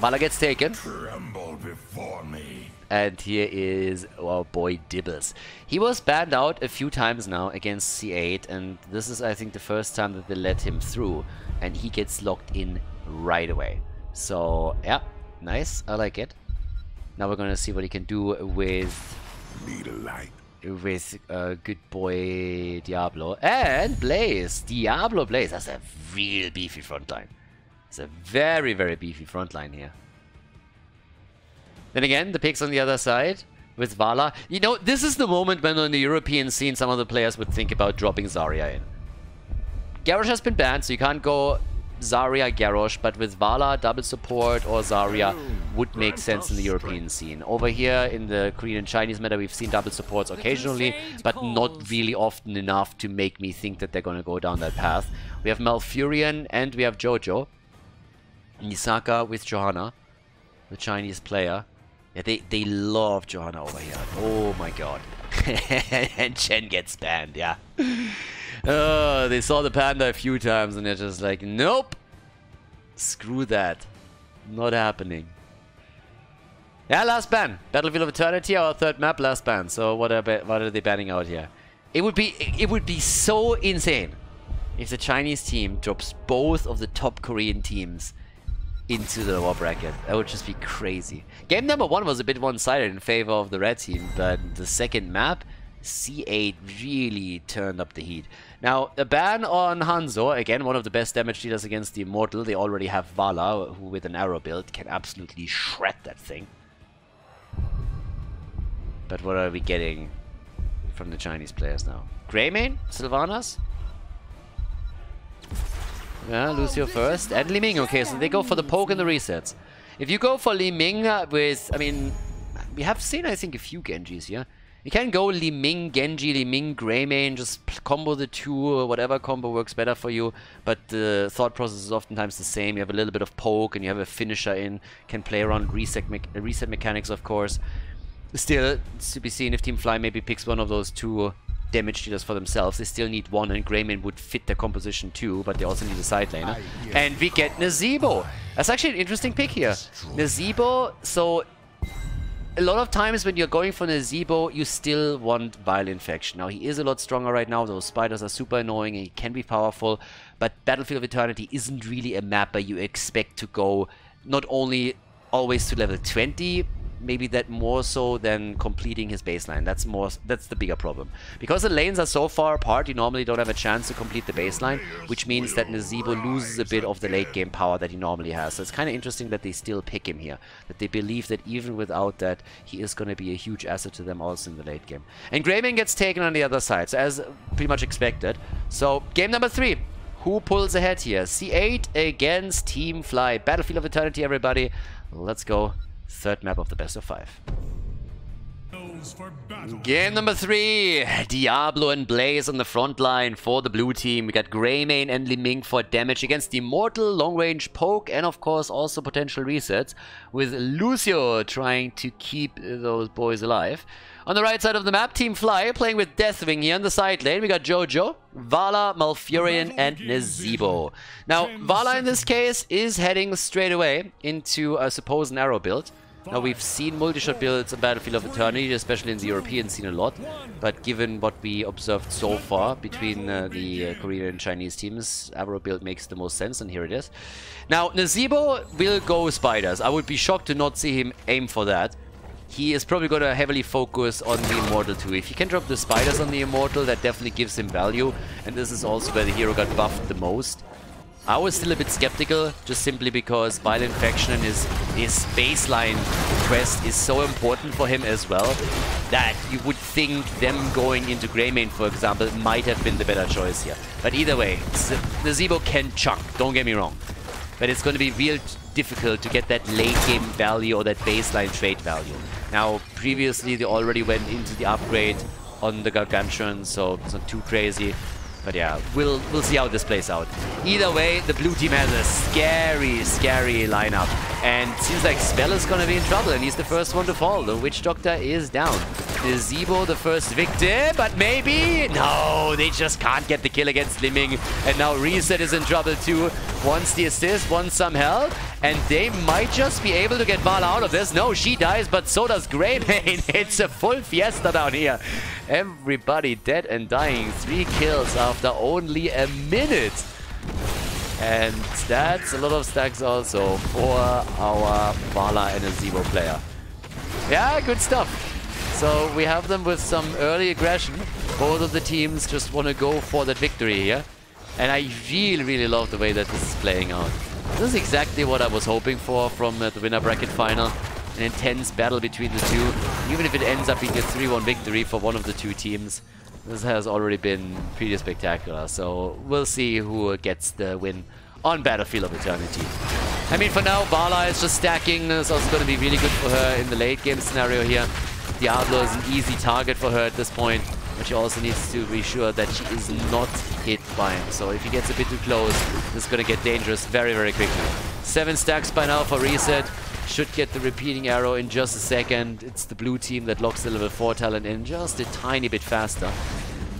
Valla gets taken. Tremble before me. And here is our boy Dibbles. He was banned out a few times now against C8 and this is I think the first time that they let him through and he gets locked in right away. So yeah, nice, I like it. Now we're gonna see what he can do with Need a light. with uh, good boy Diablo and Blaze. Diablo Blaze, that's a real beefy front line. It's a very, very beefy front line here. Then again, the picks on the other side with Valla. You know, this is the moment when on the European scene some of the players would think about dropping Zarya in. Garrosh has been banned, so you can't go Zarya, Garrosh, but with Valla, double support or Zarya would make sense in the European scene. Over here in the Korean and Chinese meta, we've seen double supports occasionally, but not really often enough to make me think that they're going to go down that path. We have Malfurion and we have Jojo. Nisaka with Johanna, the Chinese player. Yeah, they, they love Johanna over here. Oh my god. and Chen gets banned, yeah. Oh, they saw the panda a few times and they're just like, nope. Screw that. Not happening. Yeah, last ban. Battlefield of Eternity, our third map, last ban. So what are, what are they banning out here? It would be it would be so insane if the Chinese team drops both of the top Korean teams into the lower bracket. That would just be crazy. Game number one was a bit one-sided in favor of the red team, but the second map, C8 really turned up the heat. Now, a ban on Hanzo, again, one of the best damage dealers against the Immortal. They already have Valla, who with an arrow build can absolutely shred that thing. But what are we getting from the Chinese players now? Greymane? Sylvanas? Yeah, Lucio first. And Li Ming, okay, so they go for the poke and the resets. If you go for Li Ming uh, with, I mean, we have seen, I think, a few Genjis here. You can go Li Ming, Genji, Li Ming, Greymane, just combo the two, whatever combo works better for you. But the thought process is oftentimes the same. You have a little bit of poke and you have a finisher in, can play around reset, me reset mechanics, of course. Still, to be seen if Team Fly maybe picks one of those two damage dealers for themselves. They still need one, and Greymane would fit their composition too, but they also need a side laner. Ah, and we get Nazeebo. That's actually an interesting pick here. Nazeebo, so a lot of times when you're going for Nazeebo, you still want Vile Infection. Now, he is a lot stronger right now. Those spiders are super annoying and he can be powerful, but Battlefield of Eternity isn't really a map where you expect to go not only always to level 20, maybe that more so than completing his baseline. That's more that's the bigger problem. Because the lanes are so far apart, you normally don't have a chance to complete the baseline, which means that Nazeebo loses a bit of the late game power that he normally has. So it's kind of interesting that they still pick him here. That they believe that even without that, he is going to be a huge asset to them also in the late game. And Greymane gets taken on the other side, so as pretty much expected. So game number three. Who pulls ahead here? C8 against Team Fly. Battlefield of Eternity, everybody. Let's go. Third map of the best of five. No Begins for battle. Game number three, Diablo and Blaze on the front line for the blue team. We got Greymane and Li Ming for damage against the Immortal, long range poke, and of course also potential resets, with Lucio trying to keep those boys alive. On the right side of the map, Team Fly playing with Deathwing here on the side lane. We got Jojo, Valla, Malfurion, and Nazeebo. Now, Valla in this case is heading straight away into a supposed arrow build. Now we've seen multi-shot builds in Battlefield of Eternity, especially in the European scene a lot. But given what we observed so far between uh, the uh, Korean and Chinese teams, Arrow build makes the most sense, and here it is. Now Nazeebo will go spiders. I would be shocked to not see him aim for that. He is probably going to heavily focus on the Immortal too. If he can drop the spiders on the Immortal, that definitely gives him value. And this is also where the hero got buffed the most. I was still a bit skeptical, just simply because Vile Infection and his, his baseline quest is so important for him as well, that you would think them going into Greymane, for example, might have been the better choice here. But either way, Nazeebo can chunk, don't get me wrong. But it's going to be real difficult to get that late game value or that baseline trade value. Now, previously they already went into the upgrade on the Gargantuan, so it's not too crazy. But yeah, we'll we'll see how this plays out. Either way, the blue team has a scary, scary lineup. And seems like Spell is gonna be in trouble, and he's the first one to fall. The Witch Doctor is down. Nazeebo, the first victim, but maybe... No, they just can't get the kill against Li Ming. And now Reset is in trouble too. Wants the assist, wants some help. And they might just be able to get Valla out of this. No, she dies, but so does Greymane. it's a full fiesta down here. Everybody dead and dying. Three kills after only a minute. And that's a lot of stacks also for our Valla and a Nazeebo player. Yeah, good stuff. So we have them with some early aggression. Both of the teams just want to go for that victory here. And I really, really love the way that this is playing out. This is exactly what I was hoping for from uh, the winner bracket final. An intense battle between the two. Even if it ends up being a 3-1 victory for one of the two teams. This has already been pretty spectacular. So we'll see who gets the win on Battlefield of Eternity. I mean, for now, Valla is just stacking. It's also going to be really good for her in the late game scenario here. Diablo is an easy target for her at this point, but she also needs to be sure that she is not hit by him. So if he gets a bit too close, this is going to get dangerous very, very quickly. Seven stacks by now for Reset. Should get the repeating arrow in just a second. It's the blue team that locks the level 4 talent in just a tiny bit faster.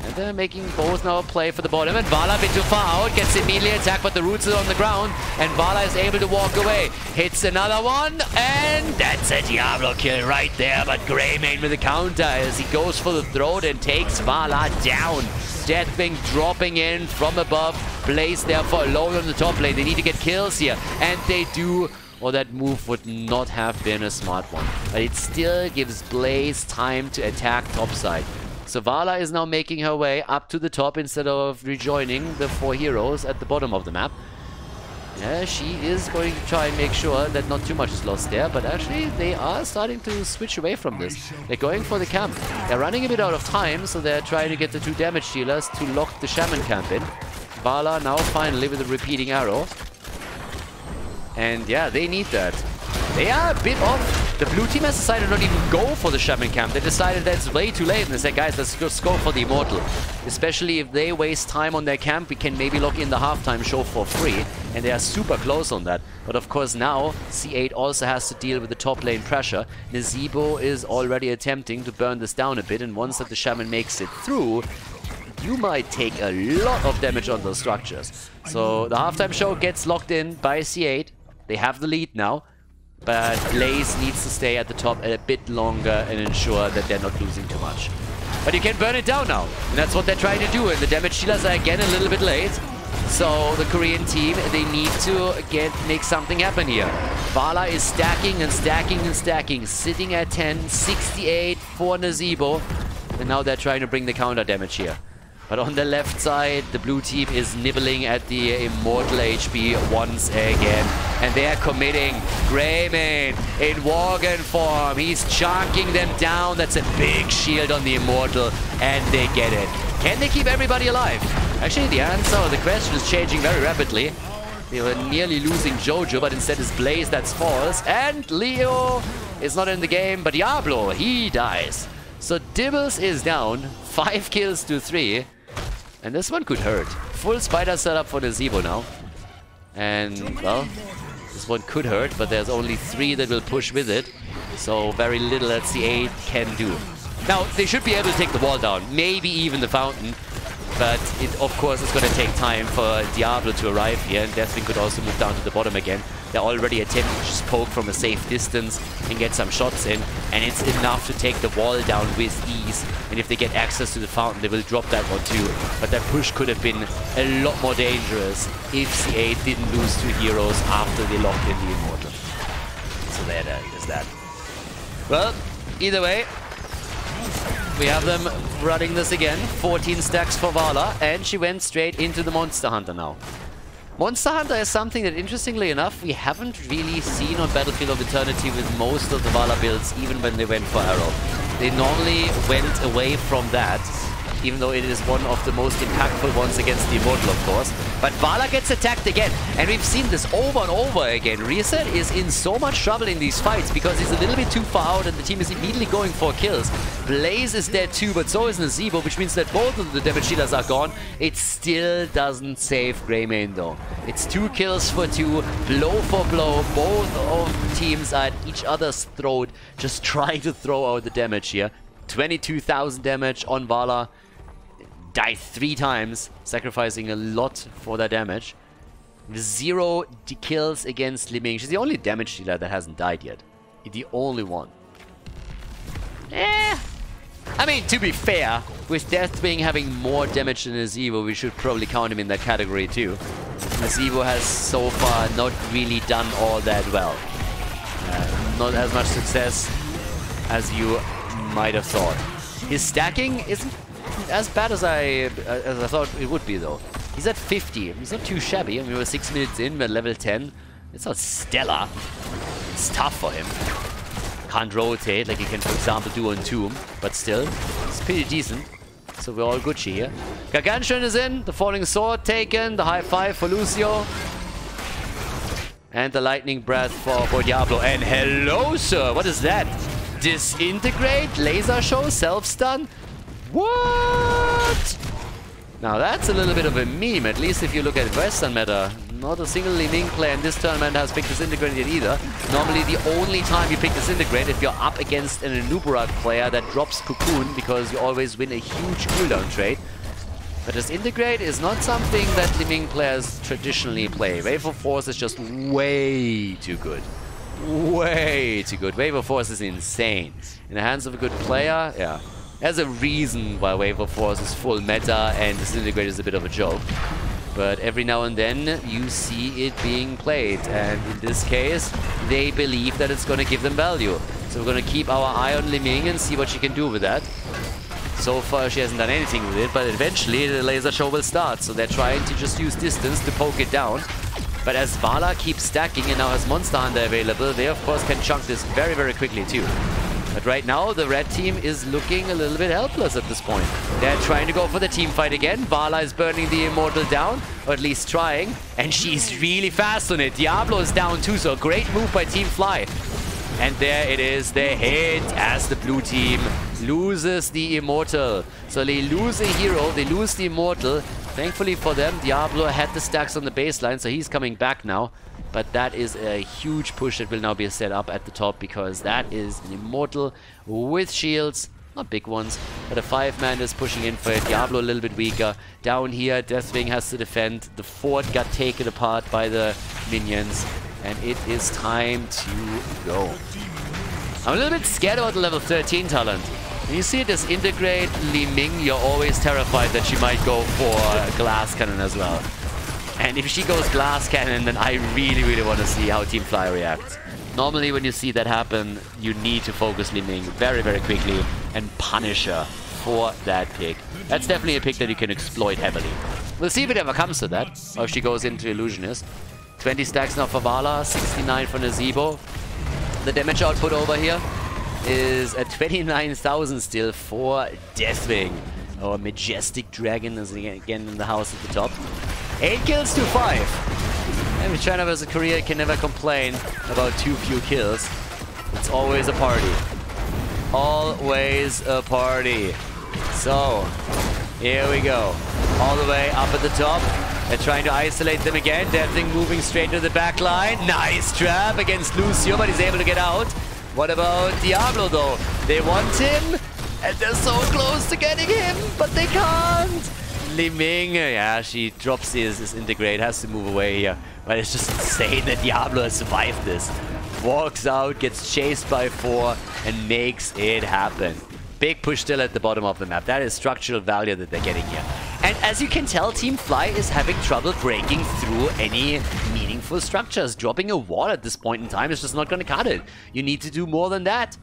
And they're making both now play for the bottom. And Valla a bit too far out. Gets immediately attacked, but the roots are on the ground. And Valla is able to walk away. Hits another one. And that's a Diablo kill right there. But Greymane with the counter as he goes for the throat and takes Valla down. Deathwing dropping in from above. Blaze therefore alone on the top lane. They need to get kills here. And they do or that move would not have been a smart one. But it still gives Blaze time to attack topside. So Valla is now making her way up to the top instead of rejoining the four heroes at the bottom of the map. Yeah, she is going to try and make sure that not too much is lost there, but actually they are starting to switch away from this. They're going for the camp. They're running a bit out of time, so they're trying to get the two damage dealers to lock the Shaman camp in. Valla now finally with a repeating arrow. And yeah, they need that. They are a bit off. The blue team has decided not even go for the Shaman camp. They decided that it's way too late and they said, guys, let's just go for the Immortal. Especially if they waste time on their camp, we can maybe lock in the halftime show for free. And they are super close on that. But of course now, C8 also has to deal with the top lane pressure. Nazeebo is already attempting to burn this down a bit. And once that the Shaman makes it through, you might take a lot of damage on those structures. So the halftime show gets locked in by C8. They have the lead now. But Blaze needs to stay at the top a bit longer and ensure that they're not losing too much. But you can burn it down now. And that's what they're trying to do. And the damage dealers are again a little bit late. So the Korean team, they need to again make something happen here. Valla is stacking and stacking and stacking. Sitting at 10, 68 for Nazeebo. And now they're trying to bring the counter damage here. But on the left side, the blue team is nibbling at the Immortal HP once again. And they are committing Greymane in Worgen form. He's chunking them down. That's a big shield on the Immortal. And they get it. Can they keep everybody alive? Actually, the answer or the question is changing very rapidly. They were nearly losing Jojo, but instead it's Blaze that's false. And Leo is not in the game, but Diablo, he dies. So Dibbles is down, 5 kills to 3. And this one could hurt. Full spider setup for the Zebo now. And, well, this one could hurt, but there's only 3 that will push with it. So very little that C8 can do. Now, they should be able to take the wall down, maybe even the fountain. But it, of course, is going to take time for Diablo to arrive here, and Deathwing could also move down to the bottom again. They're already attempting to just poke from a safe distance and get some shots in, and it's enough to take the wall down with ease. And if they get access to the fountain, they will drop that one too. But that push could have been a lot more dangerous if C8 didn't lose two heroes after they locked in the Immortal. So there, there is that. Well, either way, we have them running this again. 14 stacks for Valla, and she went straight into the Monster Hunter now. Monster Hunter is something that, interestingly enough, we haven't really seen on Battlefield of Eternity with most of the Valla builds, even when they went for Arrow. They normally went away from that even though it is one of the most impactful ones against the Immortal, of course. But Valla gets attacked again, and we've seen this over and over again. Reset is in so much trouble in these fights because he's a little bit too far out and the team is immediately going for kills. Blaze is dead too, but so is Nazeebo, which means that both of the damage dealers are gone. It still doesn't save Greymane though. It's two kills for two, blow for blow. Both of teams are at each other's throat, just trying to throw out the damage here. 22,000 damage on Valla died three times, sacrificing a lot for that damage. Zero kills against Li Ming. She's the only damage dealer that hasn't died yet. The only one. Eh. I mean, to be fair, with Deathwing having more damage than Nazeebo, we should probably count him in that category too. Nazeebo has so far not really done all that well. Uh, not as much success as you might have thought. His stacking isn't as bad as I uh, as I thought it would be, though. He's at 50. He's not too shabby. I mean, we're six minutes in, we're level 10. It's not stellar. It's tough for him. Can't rotate like he can, for example, do on Tomb. But still, it's pretty decent. So we're all Gucci here. Gargantuan is in. The Falling Sword taken. The high five for Lucio. And the Lightning Breath for, for Diablo. And hello, sir. What is that? Disintegrate? Laser show? Self-stun? What? Now that's a little bit of a meme, at least if you look at Western meta. Not a single Li Ming player in this tournament has picked Disintegrate yet either. Normally the only time you pick Disintegrate is if you're up against an Anub'arak player that drops Cocoon because you always win a huge cooldown trade. But Disintegrate is not something that Li Ming players traditionally play. Wave of Force is just way too good. Way too good. Wave of Force is insane. In the hands of a good player, yeah, there's a reason why Wave of Force is full meta and Disintegrate is a bit of a joke. But every now and then you see it being played and in this case they believe that it's going to give them value. So we're going to keep our eye on Li Ming and see what she can do with that. So far she hasn't done anything with it, but eventually the laser show will start. So they're trying to just use distance to poke it down. But as Valla keeps stacking and now has Monster Hunter available, they of course can chunk this very, very quickly too. But right now, the red team is looking a little bit helpless at this point. They're trying to go for the team fight again. Valla is burning the Immortal down, or at least trying. And she's really fast on it. Diablo is down too, so great move by Team Fly. And there it is, the hit as the blue team loses the Immortal. So they lose a hero, they lose the Immortal. Thankfully for them, Diablo had the stacks on the baseline, so he's coming back now. But that is a huge push that will now be set up at the top because that is an Immortal with shields. Not big ones, but a five-man is pushing in for it. Diablo a little bit weaker. Down here, Deathwing has to defend. The fort got taken apart by the minions. And it is time to go. I'm a little bit scared about the level 13 talent. When you see Disintegrate Li Ming, you're always terrified that she might go for Glass Cannon as well. And if she goes Glass Cannon, then I really, really want to see how Team Fly reacts. Normally when you see that happen, you need to focus Li Ming very, very quickly and punish her for that pick. That's definitely a pick that you can exploit heavily. We'll see if it ever comes to that, or if she goes into Illusionist. 20 stacks now for Valla, 69 for Nazeebo. The damage output over here is at 29,000 still for Deathwing. Our majestic dragon is again in the house at the top. 8 kills to 5. And China vs Korea can never complain about too few kills. It's always a party. always a party. So, here we go. All the way up at the top. They're trying to isolate them again. Deathwing moving straight to the back line. Nice trap against Lucio, but he's able to get out. What about Diablo, though? They want him, and they're so close to getting him, but they can't. Li Ming, uh, yeah, she drops his, his integrate, has to move away here. But it's just insane that Diablo has survived this. Walks out, gets chased by four, and makes it happen. Big push still at the bottom of the map. That is structural value that they're getting here. And as you can tell, Team Fly is having trouble breaking through any meaningful structures. Dropping a wall at this point in time is just not going to cut it. You need to do more than that.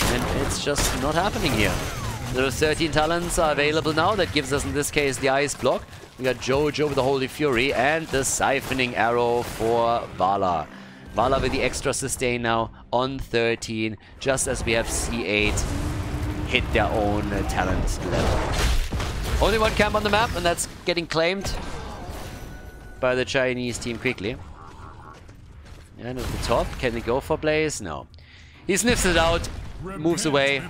And it's just not happening here. The 13 talents are available now. That gives us, in this case, the Ice Block. We got Jojo with the Holy Fury and the Siphoning Arrow for Valla. Valla with the extra sustain now on 13, just as we have C8 hit their own talent level. Only one camp on the map, and that's getting claimed by the Chinese team quickly. And at the top, can he go for Blaze? No. He sniffs it out, moves away,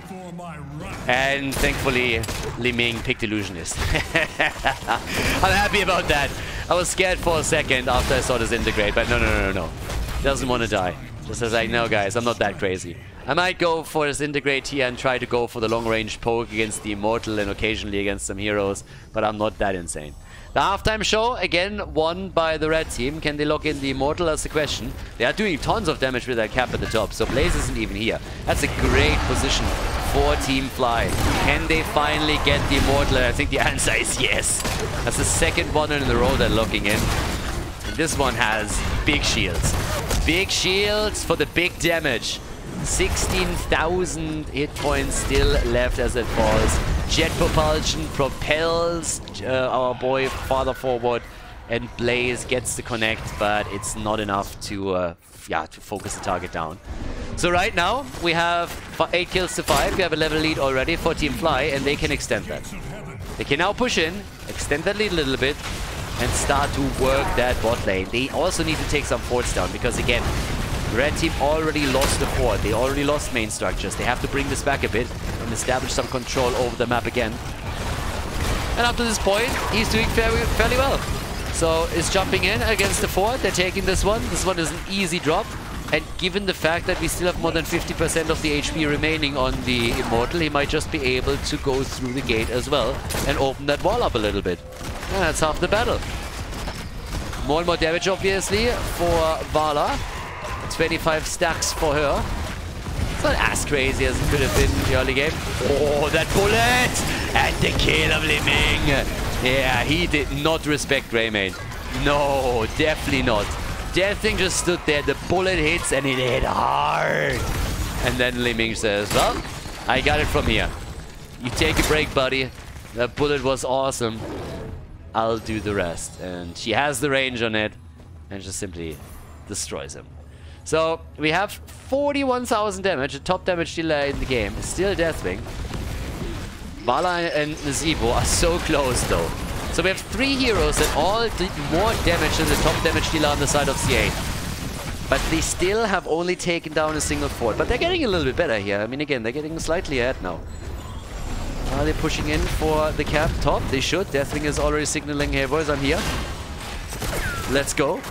and thankfully Li Ming picked Illusionist. I'm happy about that. I was scared for a second after I saw Disintegrate, but no, no, no, no, no. Doesn't want to die. Just as I know, guys, I'm not that crazy. I might go for Disintegrate here and try to go for the long-range poke against the Immortal and occasionally against some heroes, but I'm not that insane. The halftime show, again, won by the red team. Can they lock in the Immortal? That's the question. They are doing tons of damage with that cap at the top, so Blaze isn't even here. That's a great position for Team Fly. Can they finally get the Immortal? I think the answer is yes. That's the second one in a row they're locking in. And this one has big shields. Big shields for the big damage. 16,000 hit points still left as it falls. Jet propulsion propels uh, our boy farther forward and Blaze gets the connect, but it's not enough to, uh, yeah, to focus the target down. So right now, we have 8 kills to 5. We have a level lead already for Team Fly, and they can extend that. They can now push in, extend that lead a little bit, and start to work that bot lane. They also need to take some forts down, because again, Red team already lost the fort. They already lost main structures. They have to bring this back a bit and establish some control over the map again. And up to this point, he's doing fairly, fairly well. So is jumping in against the fort. They're taking this one. This one is an easy drop. And given the fact that we still have more than 50% of the HP remaining on the Immortal, he might just be able to go through the gate as well and open that wall up a little bit. And that's half the battle. More and more damage, obviously, for Valla. 25 stacks for her. It's not as crazy as it could have been in the early game. Oh, that bullet! And the kill of Li Ming. Yeah, he did not respect Greymane. No, definitely not. Deathwing just stood there, the bullet hits and it hit hard. And then Li Ming says, well, I got it from here. You take a break, buddy. That bullet was awesome. I'll do the rest. And she has the range on it and just simply destroys him. So we have 41,000 damage, the top damage dealer in the game. Still Deathwing. Valla and Nazeebo are so close though. So we have three heroes that all did more damage than the top damage dealer on the side of C8. But they still have only taken down a single fort. But they're getting a little bit better here. I mean, again, they're getting slightly ahead now. Are they pushing in for the cap top? They should. Deathwing is already signaling, hey boys, I'm here. Let's go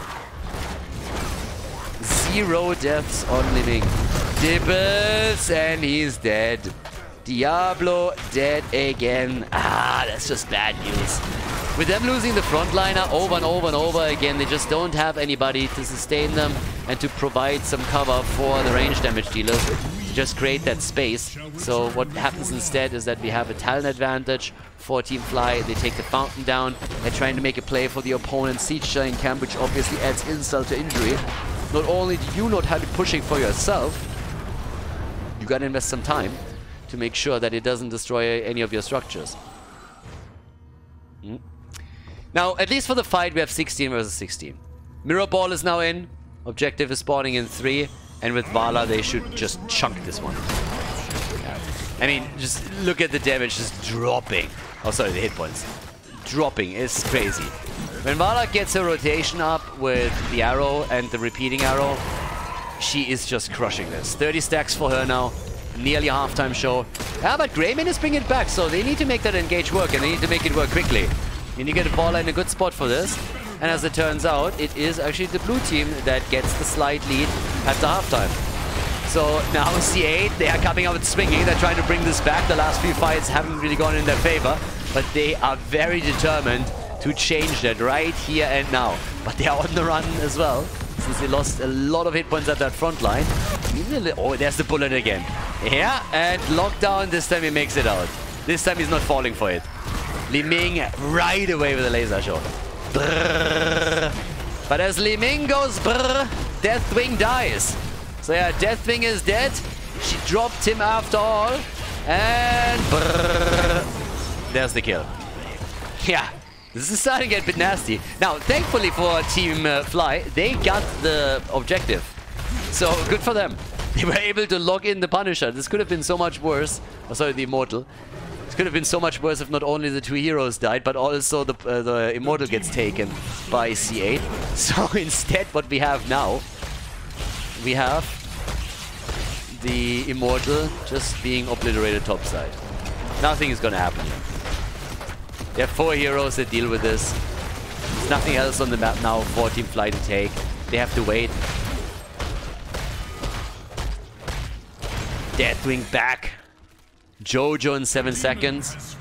zero deaths on living. Dibbles, and he's dead. Diablo dead again. Ah, that's just bad news. With them losing the frontliner over and over and over again, they just don't have anybody to sustain them and to provide some cover for the range damage dealers. To Just create that space. So what happens instead is that we have a talent advantage for Team Fly. They take the fountain down. They're trying to make a play for the opponent's Siege Giant camp, which obviously adds insult to injury. Not only do you not have it pushing for yourself, you gotta invest some time to make sure that it doesn't destroy any of your structures. Mm. Now, at least for the fight, we have 16 versus 16. Mirror Ball is now in. Objective is spawning in 3. And with Valla, they should just chunk this one. I mean, just look at the damage just dropping. Oh, sorry, the hit points. Dropping is crazy. When Valla gets her rotation up with the arrow and the repeating arrow, she is just crushing this. 30 stacks for her now. nearly halftime show. Yeah, but Greymane is bringing it back, so they need to make that engage work, and they need to make it work quickly. You need to get a ball in a good spot for this. And as it turns out, it is actually the blue team that gets the slight lead at the halftime. So now C8, they are coming out swinging. They're trying to bring this back. The last few fights haven't really gone in their favor, but they are very determined to change that right here and now. But they are on the run as well, since they lost a lot of hit points at that front line. Oh, there's the bullet again. Yeah, and lockdown, this time he makes it out. This time he's not falling for it. Li Ming right away with a laser shot. Brrr. But as Li Ming goes brrr, Deathwing dies. So yeah, Deathwing is dead. She dropped him after all. And brrr, there's the kill. Yeah, this is starting to get a bit nasty. Now, thankfully for Team uh, Fly, they got the objective. So good for them. They were able to lock in the Punisher. This could have been so much worse. Oh, sorry, the Immortal. This could have been so much worse if not only the two heroes died, but also the, uh, the Immortal gets taken by C8. So instead, what we have now, we have the Immortal just being obliterated topside. Nothing is gonna happen. There are four heroes that deal with this. There's nothing else on the map now for Team Fly to take. They have to wait. Deathwing back. Jojo in 7 seconds.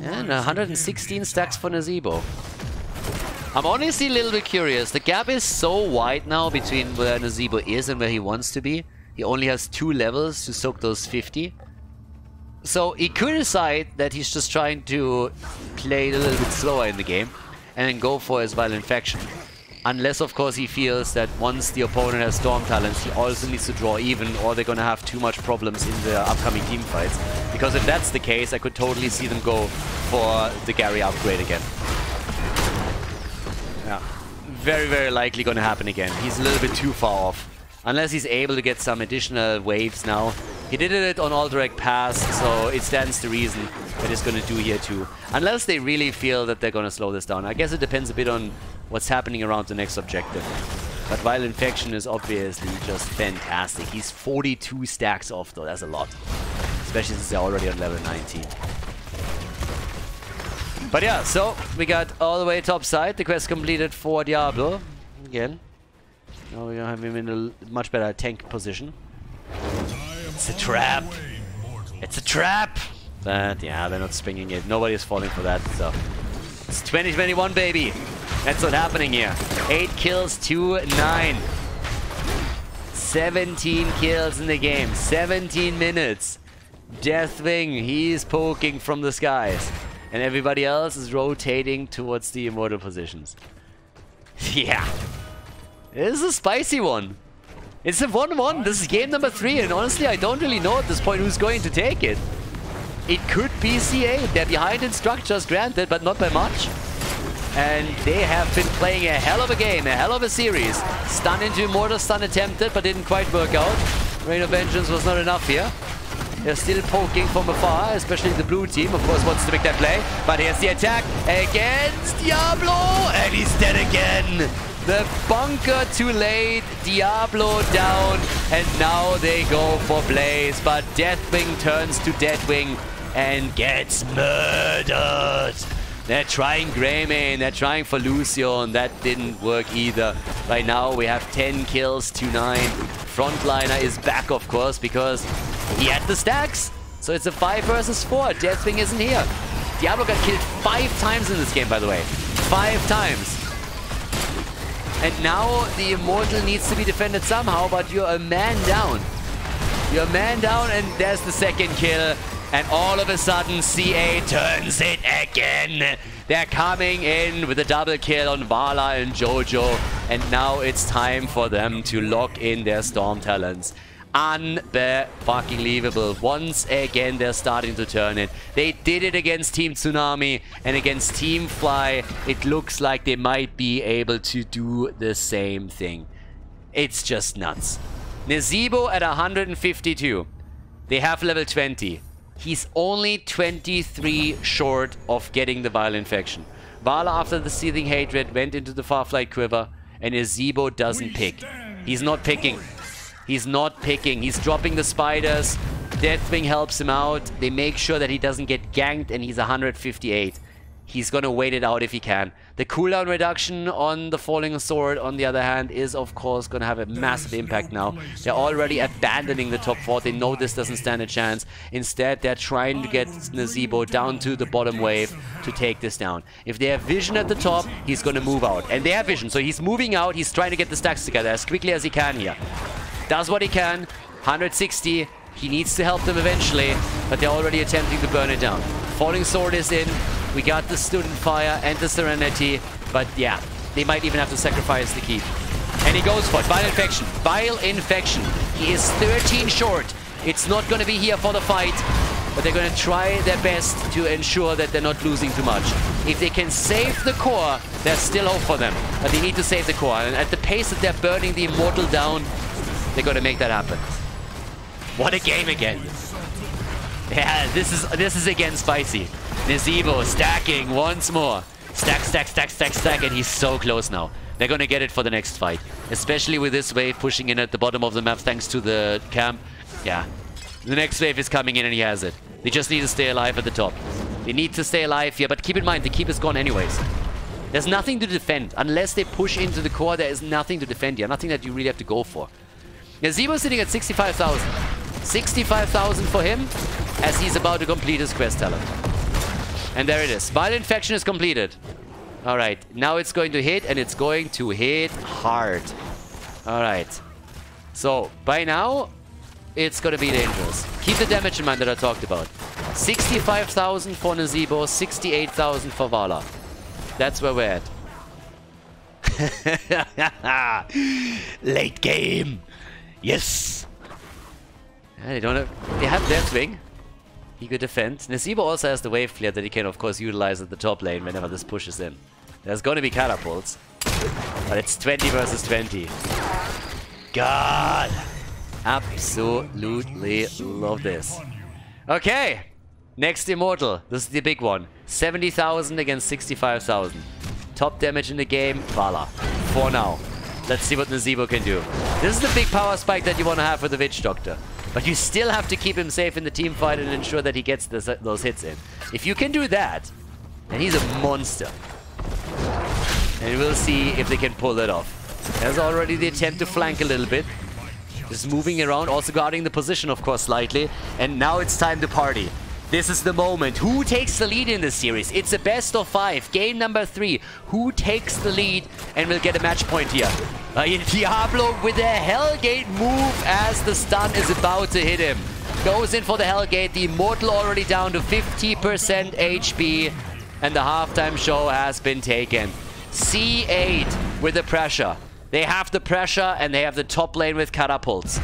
And 116 stacks for Nazeebo. I'm honestly a little bit curious. The gap is so wide now between where Nazeebo is and where he wants to be. He only has two levels to soak those 50. So he could decide that he's just trying to play a little bit slower in the game and then go for his Violent Infection. Unless, of course, he feels that once the opponent has Storm Talents, he also needs to draw even, or they're going to have too much problems in the upcoming team fights. Because if that's the case, I could totally see them go for the Gary upgrade again. Yeah. Very, very likely going to happen again. He's a little bit too far off. Unless he's able to get some additional waves now. He did it on Alterac Pass, so it stands to reason that he's going to do here too. Unless they really feel that they're going to slow this down. I guess it depends a bit on what's happening around the next objective. But Violent Infection is obviously just fantastic. He's 42 stacks off though, that's a lot. Especially since they're already on level 19. But yeah, so we got all the way top side. The quest completed for Diablo. Again. Now we have him in a much better tank position. It's a trap. It's a trap. But yeah, they're not swinging it. Nobody is falling for that. So it's 2021, baby. That's what's happening here. Eight kills to nine. 17 kills in the game. 17 minutes. Deathwing, he's poking from the skies. And everybody else is rotating towards the immortal positions. yeah. This is a spicy one. It's a 1-1. This is game number 3. And honestly, I don't really know at this point who's going to take it. It could be C8. They're behind in structures, granted, but not by much. And they have been playing a hell of a game, a hell of a series. Stun into Immortal, stun attempted, but didn't quite work out. Rain of Vengeance was not enough here. They're still poking from afar, especially the blue team, of course, wants to make that play. But here's the attack against Diablo, and he's dead again. The bunker too late, Diablo down, and now they go for Blaze. But Deathwing turns to Deadwing and gets murdered. They're trying Greymane, they're trying for Lucio, and that didn't work either. Right now we have 10 kills to 9. Frontliner is back, of course, because he had the stacks. So it's a 5 versus 4. Deathwing isn't here. Diablo got killed 5 times in this game, by the way. 5 times. And now the Immortal needs to be defended somehow, but you're a man down. You're a man down, and there's the second kill. And all of a sudden, C8 turns it again. They're coming in with a double kill on Valla and Jojo. And now it's time for them to lock in their Storm Talents. Unbelievable. Once again, they're starting to turn it. They did it against Team Tsunami and against Team Fly. It looks like they might be able to do the same thing. It's just nuts. Nazeebo at 152. They have level 20. He's only 23 short of getting the Vile Infection. Valla, after the Seething Hatred, went into the Farflight Quiver, and Nazeebo doesn't pick. He's not picking. He's not picking. He's dropping the spiders. Deathwing helps him out. They make sure that he doesn't get ganked and he's 158. He's gonna wait it out if he can. The cooldown reduction on the Falling Sword, on the other hand, is of course gonna have a massive impact now. They're already abandoning the top four. They know this doesn't stand a chance. Instead, they're trying to get Nazeebo down to the bottom wave to take this down. If they have vision at the top, he's gonna move out. And they have vision, so he's moving out. He's trying to get the stacks together as quickly as he can here. Does what he can. 160. He needs to help them eventually, but they're already attempting to burn it down. Falling Sword is in. We got the Student Fire and the Serenity, but yeah, they might even have to sacrifice the keep. And he goes for it. Vile Infection. Vile Infection. He is 13 short. It's not going to be here for the fight, but they're going to try their best to ensure that they're not losing too much. If they can save the core, there's still hope for them. But they need to save the core. And at the pace that they're burning the Immortal down, they're going to make that happen. What a game again. Yeah, this is this is again spicy. Nazeebo stacking once more. Stack, stack, stack, stack, stack, and he's so close now. They're gonna get it for the next fight. Especially with this wave pushing in at the bottom of the map thanks to the camp. Yeah. The next wave is coming in and he has it. They just need to stay alive at the top. They need to stay alive here, but keep in mind, the keep is gone anyways. There's nothing to defend. Unless they push into the core, there is nothing to defend here. Nothing that you really have to go for. Nazeebo sitting at 65,000. 65,000 for him as he's about to complete his quest talent. And there it is. Vile Infection is completed. Alright, now it's going to hit and it's going to hit hard. Alright. So, by now, it's going to be dangerous. Keep the damage in mind that I talked about. 65,000 for Nazeebo, 68,000 for Valla. That's where we're at. Late game. Yes. Yeah, they don't have... They have Deathwing. He could defend. Nazeebo also has the wave clear that he can, of course, utilize at the top lane whenever this pushes in. There's going to be catapults. But it's 20 versus 20. God! Absolutely love this. Okay! Next Immortal. This is the big one. 70,000 against 65,000. Top damage in the game, Valla. For now. Let's see what Nazeebo can do. This is the big power spike that you want to have for the Witch Doctor. But you still have to keep him safe in the team fight and ensure that he gets this, those hits in. If you can do that, then he's a monster. And we'll see if they can pull it off. There's already the attempt to flank a little bit. Just moving around, also guarding the position, of course, slightly. And now it's time to party. This is the moment. Who takes the lead in this series? It's a best of five. Game number three. Who takes the lead and will get a match point here? Uh, Diablo with a Hellgate move as the stun is about to hit him. Goes in for the Hellgate. The Immortal already down to 50% HP. And the halftime show has been taken. C8 with the pressure. They have the pressure and they have the top lane with catapults.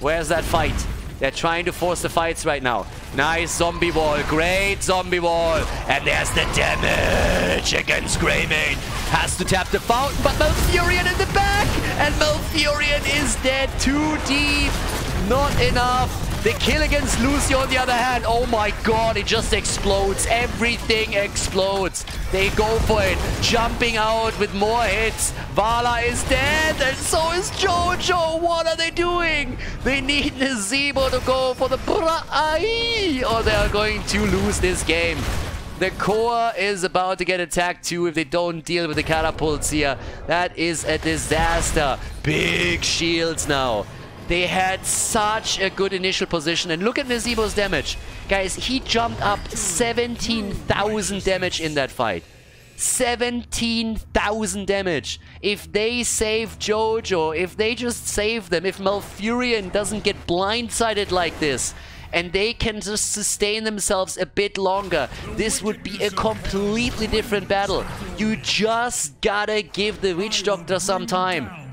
Where's that fight? They're trying to force the fights right now. Nice zombie wall. Great zombie wall. And there's the damage against Greymane. Has to tap the fountain, but Malfurion in the back. And Malfurion is dead. Too deep. Not enough. The kill against Lucio on the other hand. Oh my god, it just explodes. Everything explodes. They go for it. Jumping out with more hits. Valla is dead and so is Jojo. What are they doing? They need Nazeebo to go for the Brai or they're going to lose this game. The core is about to get attacked too if they don't deal with the catapults here. That is a disaster. Big shields now. They had such a good initial position. And look at Nazeebo's damage. Guys, he jumped up 17,000 damage in that fight. 17,000 damage. If they save Jojo, or if they just save them, if Malfurion doesn't get blindsided like this, and they can just sustain themselves a bit longer, this would be a completely different battle. You just gotta give the Witch Doctor some time.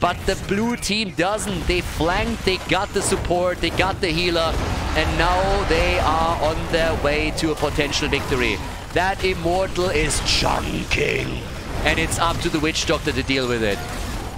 But the blue team doesn't. They flanked, they got the support, they got the healer, and now they are on their way to a potential victory. That Immortal is chunking, and it's up to the Witch Doctor to deal with it.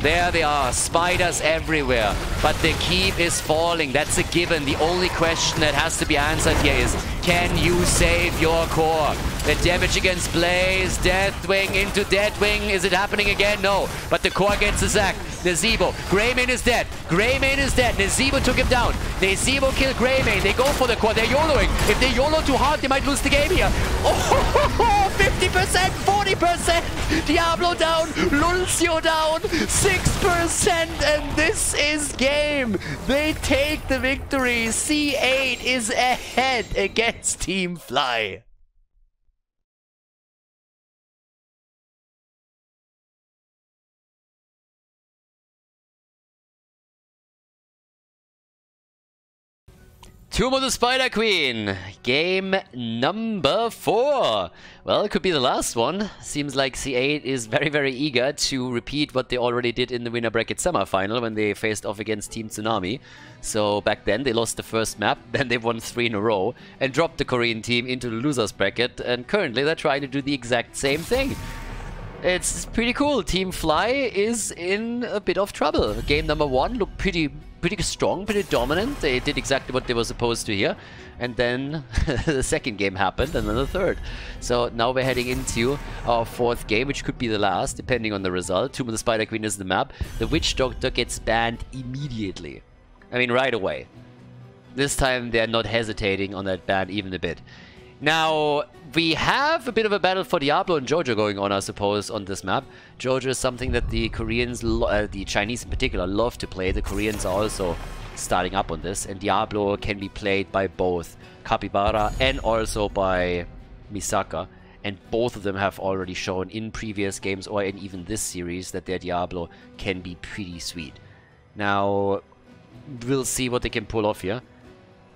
There they are, spiders everywhere, but the keep is falling. That's a given. The only question that has to be answered here is, can you save your core? The damage against Blaze. Deathwing into Deathwing. Is it happening again? No. But the core gets the Zac. Nazeebo. Greymane is dead. Greymane is dead. Nazeebo took him down. Nazeebo killed Greymane. They go for the core. They're YOLOing. If they YOLO too hard, they might lose the game here. Oh, 50%, 40%. Diablo down. Lucio down. 6%. And this is game. They take the victory. C8 is ahead against Team Fly. Tomb of the Spider Queen, game number four. Well, it could be the last one. Seems like C8 is very, very eager to repeat what they already did in the winner bracket semifinal when they faced off against Team Tsunami. So back then they lost the first map, then they won three in a row and dropped the Korean team into the losers bracket. And currently they're trying to do the exact same thing. It's pretty cool. Team Fly is in a bit of trouble. Game number one looked pretty pretty strong, pretty dominant. They did exactly what they were supposed to here. And then the second game happened, and then the third. So now we're heading into our fourth game, which could be the last, depending on the result. Tomb of the Spider Queen is the map. The Witch Doctor gets banned immediately. I mean, right away. This time they're not hesitating on that ban even a bit. Now, we have a bit of a battle for Diablo and Jojo going on, I suppose, on this map. Jojo is something that the Koreans, uh, the Chinese in particular, love to play. The Koreans are also starting up on this, and Diablo can be played by both Capybara and also by Misaka. And both of them have already shown in previous games or in even this series that their Diablo can be pretty sweet. Now, we'll see what they can pull off here.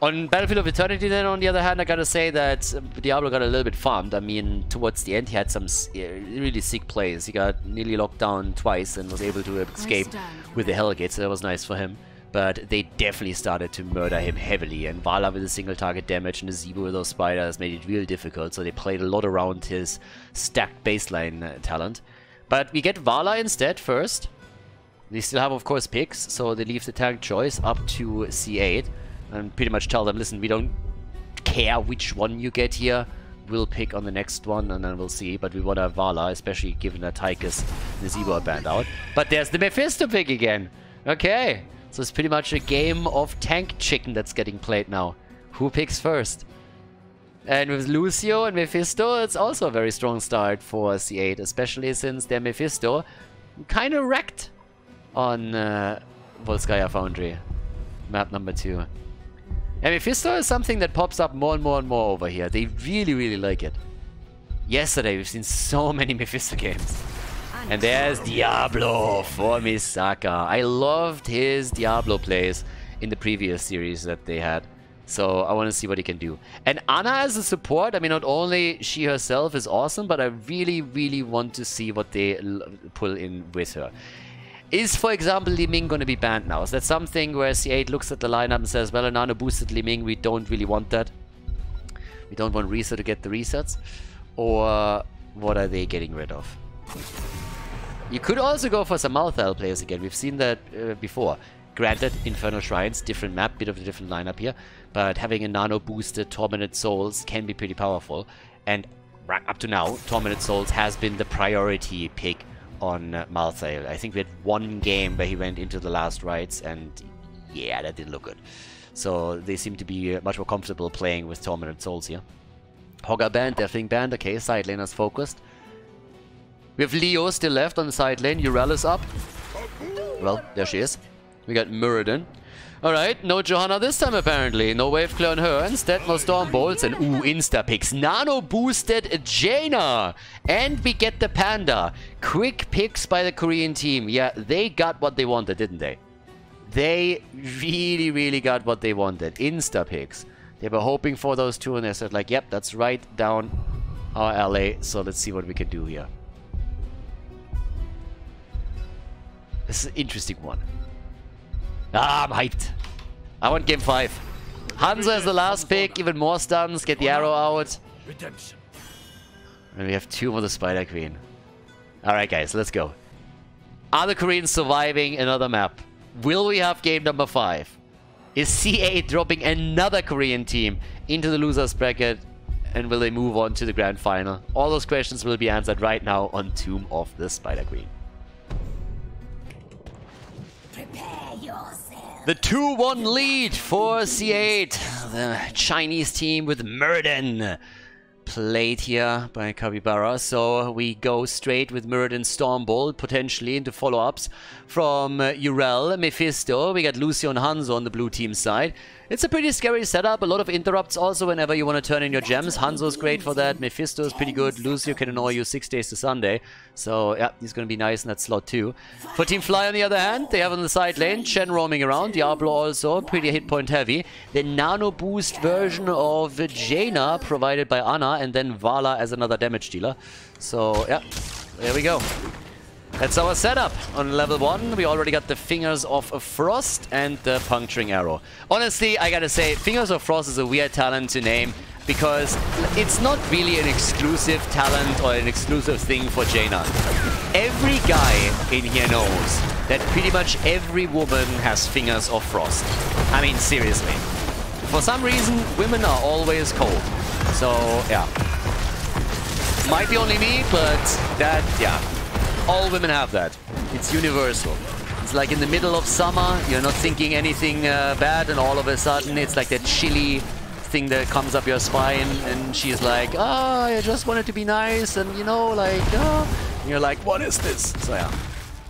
On Battlefield of Eternity, then, on the other hand, I gotta say that Diablo got a little bit farmed. I mean, towards the end, he had some really sick plays. He got nearly locked down twice and was able to escape with the Hellgate, so that was nice for him. But they definitely started to murder him heavily, and Valla with a single target damage and Nazeebo with those spiders made it real difficult, so they played a lot around his stacked baseline uh, talent. But we get Valla instead first. They still have, of course, picks, so they leave the tank choice up to C8 and pretty much tell them, listen, we don't care which one you get here. We'll pick on the next one and then we'll see. But we want a Valla, especially given that Tychus and Nazeebo are banned out. But there's the Mephisto pick again. Okay. So it's pretty much a game of tank chicken that's getting played now. Who picks first? And with Lucio and Mephisto, it's also a very strong start for C8, especially since their Mephisto kind of wrecked on uh, Volskaya Foundry. Map number two. And Mephisto is something that pops up more and more and more over here. They really, really like it. Yesterday, we've seen so many Mephisto games. And there's Diablo for Misaka. I loved his Diablo plays in the previous series that they had. So I want to see what he can do. And Ana as a support, I mean, not only she herself is awesome, but I really, really want to see what they pull in with her. Is, for example, Li Ming going to be banned now? Is that something where C8 looks at the lineup and says, well, a nano boosted Li Ming, we don't really want that. We don't want Risa to get the resets. Or what are they getting rid of? You could also go for some Malthael players again. We've seen that uh, before. Granted, Infernal Shrines, different map, bit of a different lineup here. But having a nano boosted Tormented Souls can be pretty powerful. And up to now, Tormented Souls has been the priority pick on uh, I think we had one game where he went into the last rites and yeah, that didn't look good. So they seem to be uh, much more comfortable playing with Tormented Souls here. Hogger banned, Deathwing banned, okay, side laner's focused. We have Leo still left on the side lane, Uralis up. Well, there she is. We got Muradin. Alright, no Johanna this time apparently. No wave on her. Instead, no storm bolts and ooh, insta picks. Nano boosted Jaina. And we get the panda. Quick picks by the Korean team. Yeah, they got what they wanted, didn't they? They really, really got what they wanted. Insta picks. They were hoping for those two and they said like, yep, that's right down our alley. So let's see what we can do here. This is an interesting one. Ah, I'm hyped. I want game 5. Hanzo is the last pick, even more stuns, get the arrow out. Redemption. And we have Tomb of the Spider Queen. Alright guys, let's go. Are the Koreans surviving another map? Will we have game number 5? Is C8 dropping another Korean team into the losers bracket and will they move on to the grand final? All those questions will be answered right now on Tomb of the Spider Queen. The 2-1 lead for C8. The Chinese team with Muradin played here by Capybara. So we go straight with Muradin Stormbolt, potentially into follow-ups from uh, Yrel, Mephisto. We got Lucio and Hanzo on the blue team side. It's a pretty scary setup. A lot of interrupts also whenever you want to turn in your gems. Hanzo's great for that. Mephisto is pretty good. Lucio can annoy you six days to Sunday. So, yeah, he's going to be nice in that slot too. For Team Fly, on the other hand, they have on the side lane Chen roaming around. Diablo also pretty hit point heavy. The nano boost version of Jaina provided by Ana and then Valla as another damage dealer. So, yeah, there we go. That's our setup on level 1. We already got the Fingers of Frost and the Puncturing Arrow. Honestly, I gotta say, Fingers of Frost is a weird talent to name because it's not really an exclusive talent or an exclusive thing for Jaina. Every guy in here knows that pretty much every woman has Fingers of Frost. I mean, seriously. For some reason, women are always cold. So, yeah. Might be only me, but that, yeah, all women have that. It's universal. It's like in the middle of summer, you're not thinking anything uh, bad, and all of a sudden it's like that chilly thing that comes up your spine, and she's like, oh, I just wanted to be nice, and you know, like, oh. You're like, what is this? So yeah,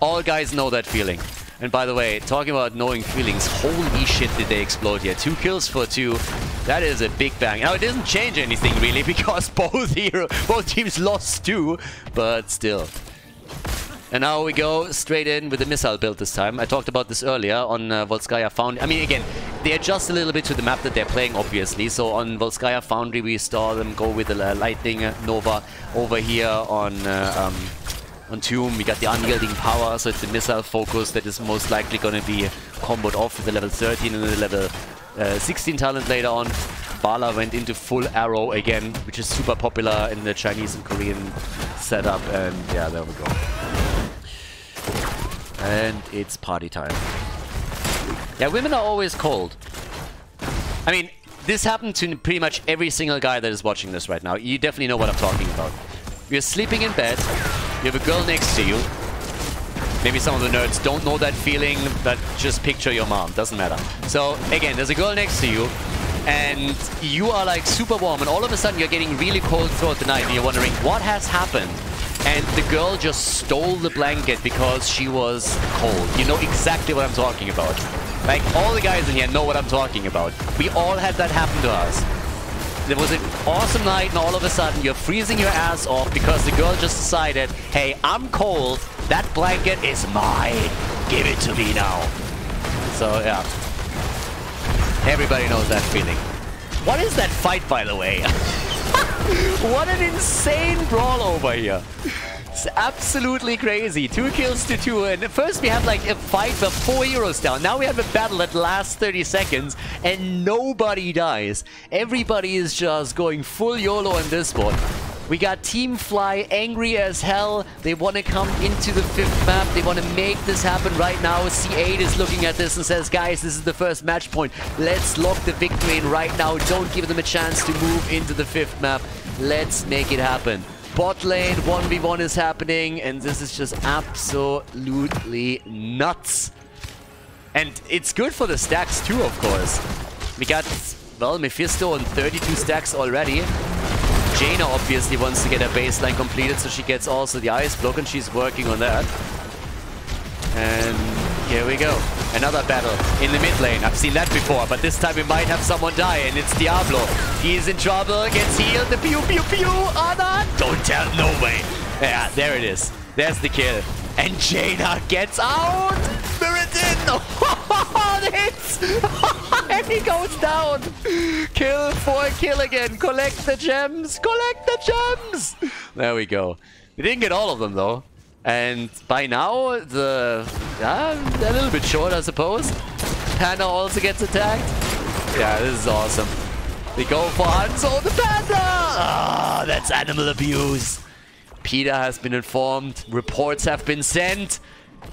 all guys know that feeling. And by the way, talking about knowing feelings, holy shit did they explode here. Two kills for two. That is a big bang. Now, it doesn't change anything really because both hero, both teams lost two, but still. And now we go straight in with the missile build this time. I talked about this earlier on uh, Volskaya Foundry. I mean, again, they adjust a little bit to the map that they're playing, obviously. So on Volskaya Foundry, we saw them go with the uh, Lightning Nova over here on... Uh, um, on Tomb, we got the unyielding power, so it's the missile focus that is most likely going to be comboed off with the level 13 and the level uh, 16 talent later on. Valla went into full arrow again, which is super popular in the Chinese and Korean setup, and yeah, there we go. And it's party time. Yeah, women are always cold. I mean, this happened to pretty much every single guy that is watching this right now. You definitely know what I'm talking about. You're sleeping in bed, you have a girl next to you. Maybe some of the nerds don't know that feeling, but just picture your mom, doesn't matter. So, again, there's a girl next to you, and you are like super warm, and all of a sudden you're getting really cold throughout the night, and you're wondering, what has happened? and the girl just stole the blanket because she was cold. You know exactly what I'm talking about. Like, all the guys in here know what I'm talking about. We all had that happen to us. There was an awesome night and all of a sudden you're freezing your ass off because the girl just decided, hey, I'm cold, that blanket is mine. Give it to me now. So, yeah. Everybody knows that feeling. What is that fight, by the way? what an insane brawl over here. It's absolutely crazy. Two kills to two. And first we had like a fight with four heroes down. Now we have a battle that lasts 30 seconds and nobody dies. Everybody is just going full YOLO in this one. We got Team Fly angry as hell. They want to come into the fifth map. They want to make this happen right now. C8 is looking at this and says, guys, this is the first match point. Let's lock the victory in right now. Don't give them a chance to move into the fifth map. Let's make it happen. Bot lane 1v1 is happening and this is just absolutely nuts. And it's good for the stacks too, of course. We got, well, Mephisto on 32 stacks already. Jaina obviously wants to get her baseline completed, so she gets also the ice block, and she's working on that. And here we go. Another battle in the mid lane. I've seen that before, but this time we might have someone die, and it's Diablo. He's in trouble, gets healed, the pew pew pew, Ana! Don't tell, no way. Yeah, there it is. There's the kill. And Jaina gets out! Muradin! the hits! and he goes down! Kill for kill again. Collect the gems! Collect the gems! There we go. We didn't get all of them though. And by now, the... Uh, a little bit short, I suppose. Panda also gets attacked. Yeah, this is awesome. They go for Hanzo the Panda! Ah, that's animal abuse. PETA has been informed. Reports have been sent.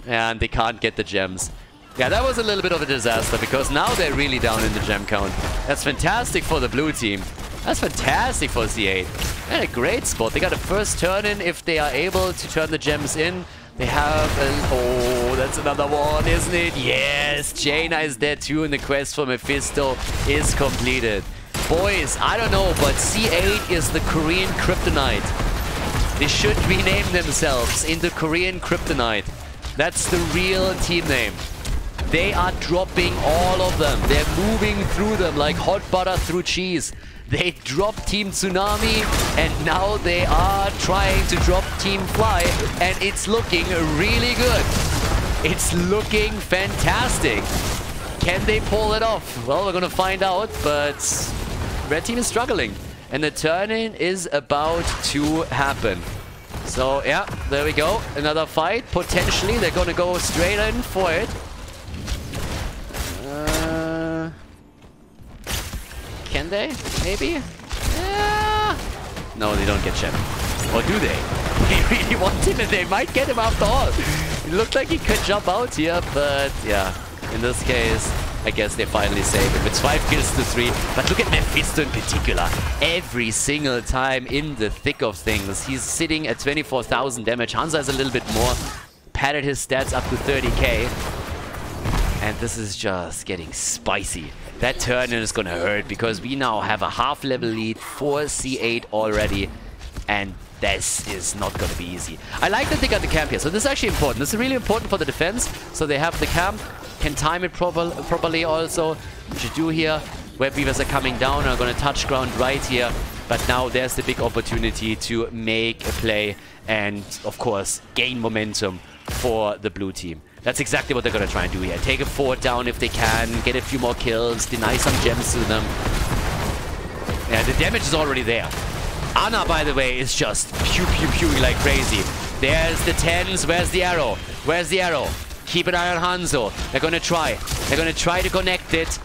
And they can't get the gems. Yeah, that was a little bit of a disaster because now they're really down in the gem count. That's fantastic for the blue team. That's fantastic for C8. And a great spot. They got a first turn in if they are able to turn the gems in. They have a... Oh, that's another one, isn't it? Yes, Jaina is there too, and the quest for Mephisto is completed. Boys, I don't know, but C8 is the Korean Kryptonite. They should rename themselves into Korean Kryptonite. That's the real team name. They are dropping all of them. They're moving through them like hot butter through cheese. They dropped Team Tsunami and now they are trying to drop Team Fly and it's looking really good. It's looking fantastic. Can they pull it off? Well, we're gonna find out, but Red Team is struggling. And the turn-in is about to happen. So, yeah, there we go. Another fight. Potentially, they're gonna go straight in for it. Can they? Maybe? Yeah. No, they don't get Gem. Or do they? They really want him and they might get him after all. It looked like he could jump out here, but yeah. In this case, I guess they finally save him. It's 5 kills to 3. But look at Mephisto in particular. Every single time in the thick of things. He's sitting at 24,000 damage. Hanzo is a little bit more. Padded his stats up to 30k. And this is just getting spicy. That turn is gonna hurt because we now have a half level lead for C8 already. And this is not gonna be easy. I like that they got the camp here. So this is actually important. This is really important for the defense. So they have the camp, can time it proper, properly also. What you do here, web weavers are coming down, are gonna touch ground right here. But now there's the big opportunity to make a play and, of course, gain momentum for the blue team. That's exactly what they're going to try and do here. Take a fort down if they can, get a few more kills, deny some gems to them. Yeah, the damage is already there. Ana, by the way, is just pew pew pewing like crazy. There's the tens. Where's the arrow? Where's the arrow? Keep an eye on Hanzo. They're going to try. They're going to try to connect it.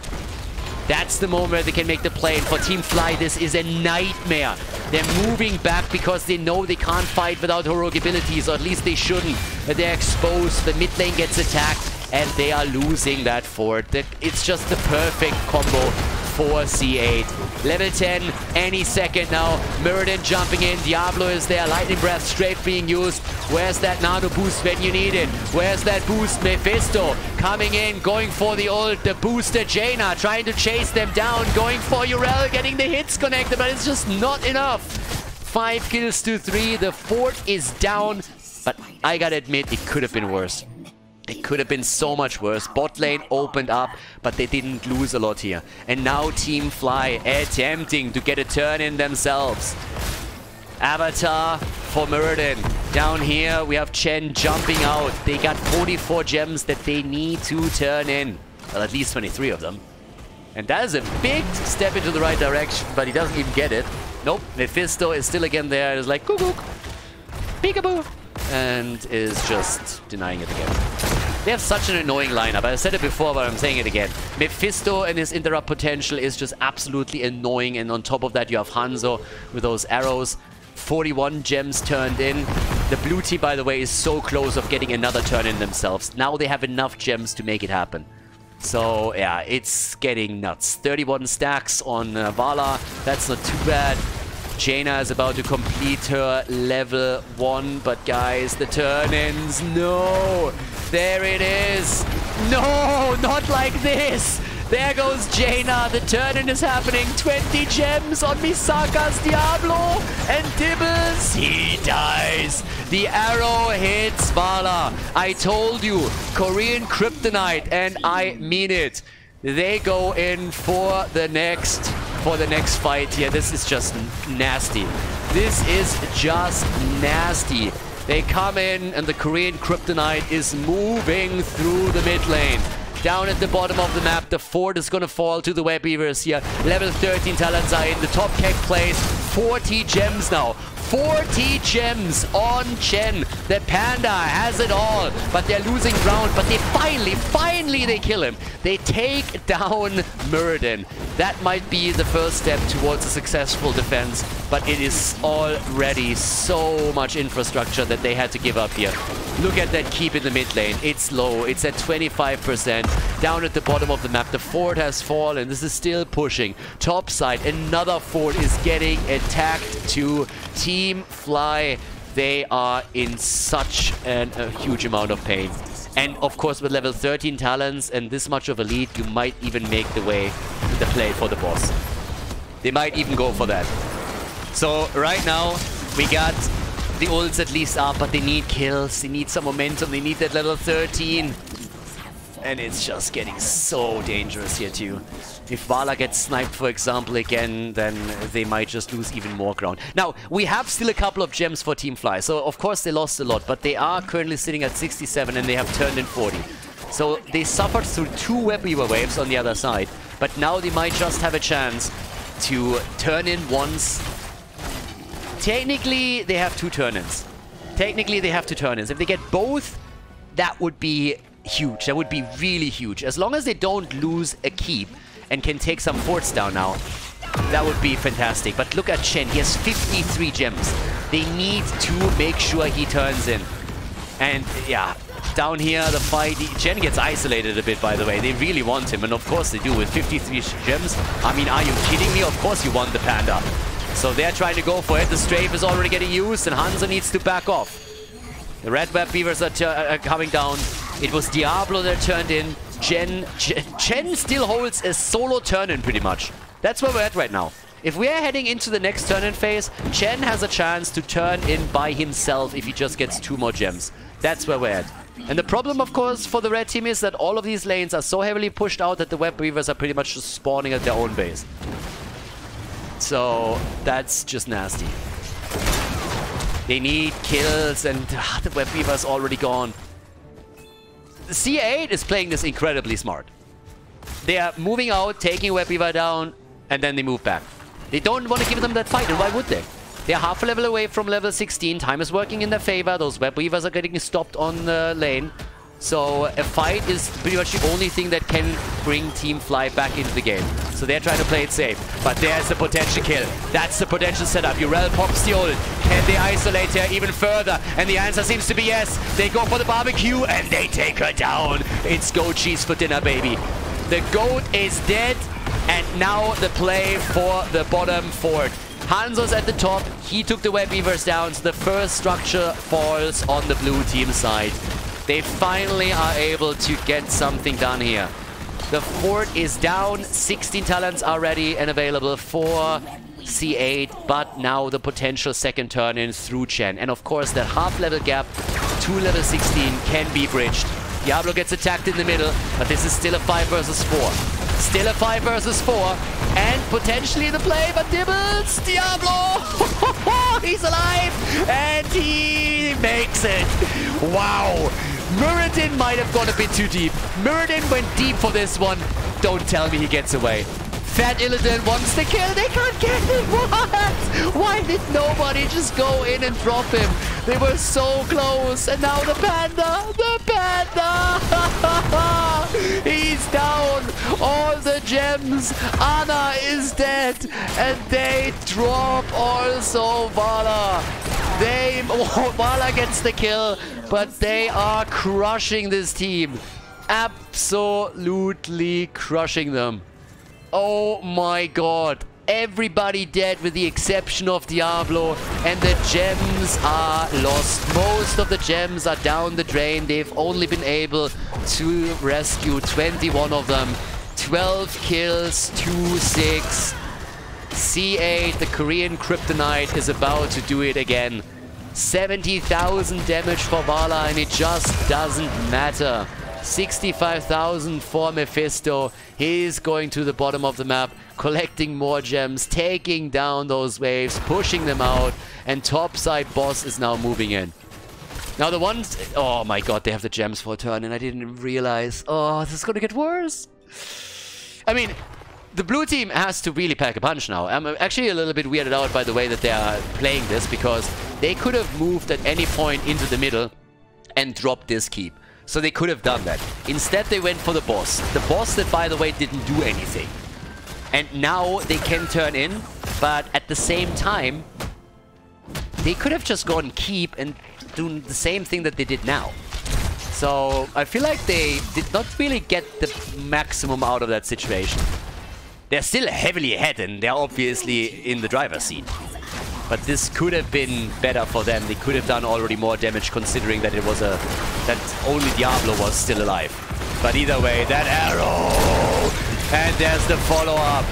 That's the moment where they can make the play. And for Team Fly, this is a nightmare. They're moving back because they know they can't fight without heroic abilities, or at least they shouldn't. They're exposed, the mid lane gets attacked, and they are losing that fort. It's just the perfect combo for C8. Level 10, any second now. Muradin jumping in. Diablo is there. Lightning Breath straight being used. Where's that nano boost when you need it? Where's that boost? Mephisto coming in, going for the ult. The booster Jaina trying to chase them down. Going for Yrel, getting the hits connected, but it's just not enough. Five kills to three. The fort is down, but I gotta admit, it could have been worse. It could have been so much worse. Bot lane opened up, but they didn't lose a lot here. And now Team Fly attempting to get a turn in themselves. Avatar for Muradin. Down here, we have Chen jumping out. They got 44 gems that they need to turn in. Well, at least 23 of them. And that is a big step into the right direction, but he doesn't even get it. Nope, Mephisto is still again there. It's like, gook, peekaboo, and is just denying it again. They have such an annoying lineup. I said it before, but I'm saying it again. Mephisto and his interrupt potential is just absolutely annoying. And on top of that, you have Hanzo with those arrows. 41 gems turned in. The blue team, by the way, is so close of getting another turn in themselves. Now they have enough gems to make it happen. So, yeah, it's getting nuts. 31 stacks on uh, Valla. That's not too bad. Jaina is about to complete her level 1, but guys, the turn-ins, no! There it is! No, not like this! There goes Jaina, the turn-in is happening, 20 gems on Misaka's Diablo, and Dibbles, he dies! The arrow hits Valla. I told you, Korean Kryptonite, and I mean it. They go in for the next for the next fight here. This is just nasty. This is just nasty. They come in and the Korean Kryptonite is moving through the mid lane. Down at the bottom of the map, the fort is going to fall to the Web Weavers here. Level 13 talents are in the top keg place. 40 gems now. 40 gems on Chen. The Panda has it all, but they're losing ground. But they finally, finally, they kill him. They take down Muradin. That might be the first step towards a successful defense, but it is already so much infrastructure that they had to give up here. Look at that keep in the mid lane. It's low. It's at 25%. Down at the bottom of the map, the fort has fallen. This is still pushing. Top side, another fort is getting attacked to Team Fly. They are in such an, a huge amount of pain. And of course, with level 13 talents and this much of a lead, you might even make the way to the play for the boss. They might even go for that. So right now, we got the ults at least up, but they need kills. They need some momentum. They need that level 13. And it's just getting so dangerous here too. If Valla gets sniped, for example, again, then they might just lose even more ground. Now, we have still a couple of gems for Team Fly, so of course they lost a lot, but they are currently sitting at 67 and they have turned in 40. So they suffered through two Web Weaver waves on the other side, but now they might just have a chance to turn in once. Technically, they have two turn-ins. Technically, they have two turn-ins. If they get both, that would be huge. That would be really huge. As long as they don't lose a keep and can take some forts down now, that would be fantastic. But look at Chen. He has 53 gems. They need to make sure he turns in. And yeah, down here, the fight, Chen gets isolated a bit, by the way. They really want him, and of course they do with 53 gems. I mean, are you kidding me? Of course you want the Panda. So they're trying to go for it. The strafe is already getting used, and Hanzo needs to back off. The Red Web Weavers are, coming down. It was Diablo that turned in. Chen, Chen, Chen still holds a solo turn-in pretty much. That's where we're at right now. If we are heading into the next turn-in phase, Chen has a chance to turn in by himself if he just gets two more gems. That's where we're at. And the problem, of course, for the red team is that all of these lanes are so heavily pushed out that the Web Weavers are pretty much just spawning at their own base. So, that's just nasty. They need kills and ah, the Web Weaver's already gone. C8 is playing this incredibly smart. They are moving out, taking Web Weaver down, and then they move back. They don't want to give them that fight, and why would they? They're half a level away from level 16. Time is working in their favor. Those Web Weavers are getting stopped on the lane. So a fight is pretty much the only thing that can bring Team Fly back into the game. So they're trying to play it safe. But there's the potential kill. That's the potential setup. Yrel pops the ult. Can they isolate her even further? And the answer seems to be yes. They go for the barbecue and they take her down. It's goat cheese for dinner, baby. The goat is dead. And now the play for the bottom fort. Hanzo's at the top. He took the Web Weavers down. So the first structure falls on the blue team side. They finally are able to get something done here. The fort is down. 16 talents are ready and available for C8, but now the potential second turn in through Chen. And of course, that half level gap to level 16 can be bridged. Diablo gets attacked in the middle, but this is still a 5 versus 4. Still a 5 versus 4. And potentially the play, but Dibbles, Diablo! He's alive! And he makes it! Wow! Muradin might have gone a bit too deep. Muradin went deep for this one. Don't tell me he gets away. Fat Illidan wants to kill. They can't get him. What? Why did nobody just go in and drop him? They were so close. And now the panda. The panda. He's down. All the gems. Ana is dead. And they drop also Valla. They... Valla gets the kill. But they are crushing this team. Absolutely crushing them. Oh my god. Everybody dead with the exception of Diablo. And the gems are lost. Most of the gems are down the drain. They've only been able to rescue 21 of them. 12 kills, 2-6. C8, the Korean Kryptonite, is about to do it again. 70,000 damage for Valla and it just doesn't matter. 65,000 for Mephisto. He's going to the bottom of the map, collecting more gems, taking down those waves, pushing them out, and topside boss is now moving in. Now the ones... Oh my god, they have the gems for a turn and I didn't realize. Oh, this is gonna get worse. I mean, the blue team has to really pack a punch now. I'm actually a little bit weirded out by the way that they are playing this because they could have moved at any point into the middle and dropped this keep. So they could have done that. Instead, they went for the boss. The boss that, by the way, didn't do anything. And now they can turn in, but at the same time, they could have just gone keep and do the same thing that they did now. So I feel like they did not really get the maximum out of that situation. They're still heavily ahead and they're obviously in the driver's seat. But this could have been better for them. They could have done already more damage considering that it was a... that only Diablo was still alive. But either way, that arrow! And there's the follow-up.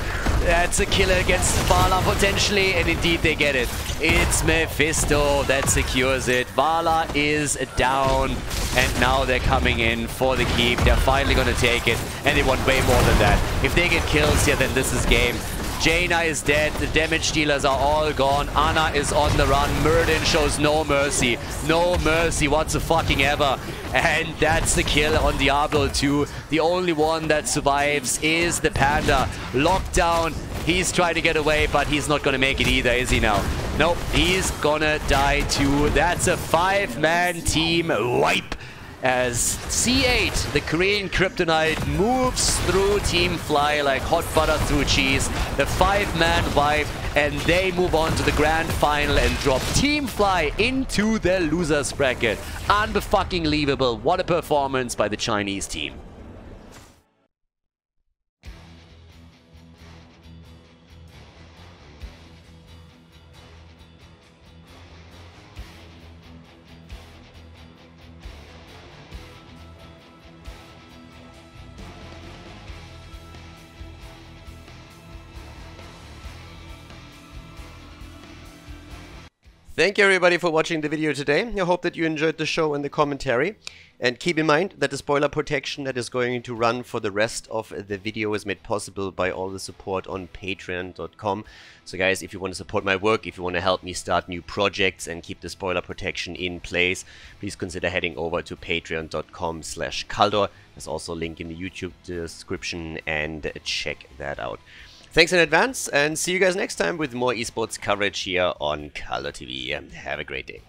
That's a killer against Valla potentially, and indeed they get it. It's Mephisto that secures it. Valla is down, and now they're coming in for the keep. They're finally going to take it, and they want way more than that. If they get kills here, then this is game. Jaina is dead. The damage dealers are all gone. Ana is on the run. Muradin shows no mercy. No mercy whatsoever ever. And that's the kill on Diablo 2. The only one that survives is the Panda. Lockdown. He's trying to get away, but he's not going to make it either, is he now? Nope, he's gonna die too. That's a five-man team wipe as C8, the Korean Kryptonite, moves through Team Fly like hot butter through cheese. The five-man wipe, and they move on to the grand final and drop Team Fly into the losers bracket. Unfucking believable. What a performance by the Chinese team. Thank you everybody for watching the video today. I hope that you enjoyed the show and the commentary. And keep in mind that the spoiler protection that is going to run for the rest of the video is made possible by all the support on patreon.com. So guys, if you want to support my work, if you want to help me start new projects and keep the spoiler protection in place, please consider heading over to patreon.com slash Khaldor. There's also a link in the YouTube description and check that out. Thanks in advance and see you guys next time with more esports coverage here on Khaldor TV. Have a great day.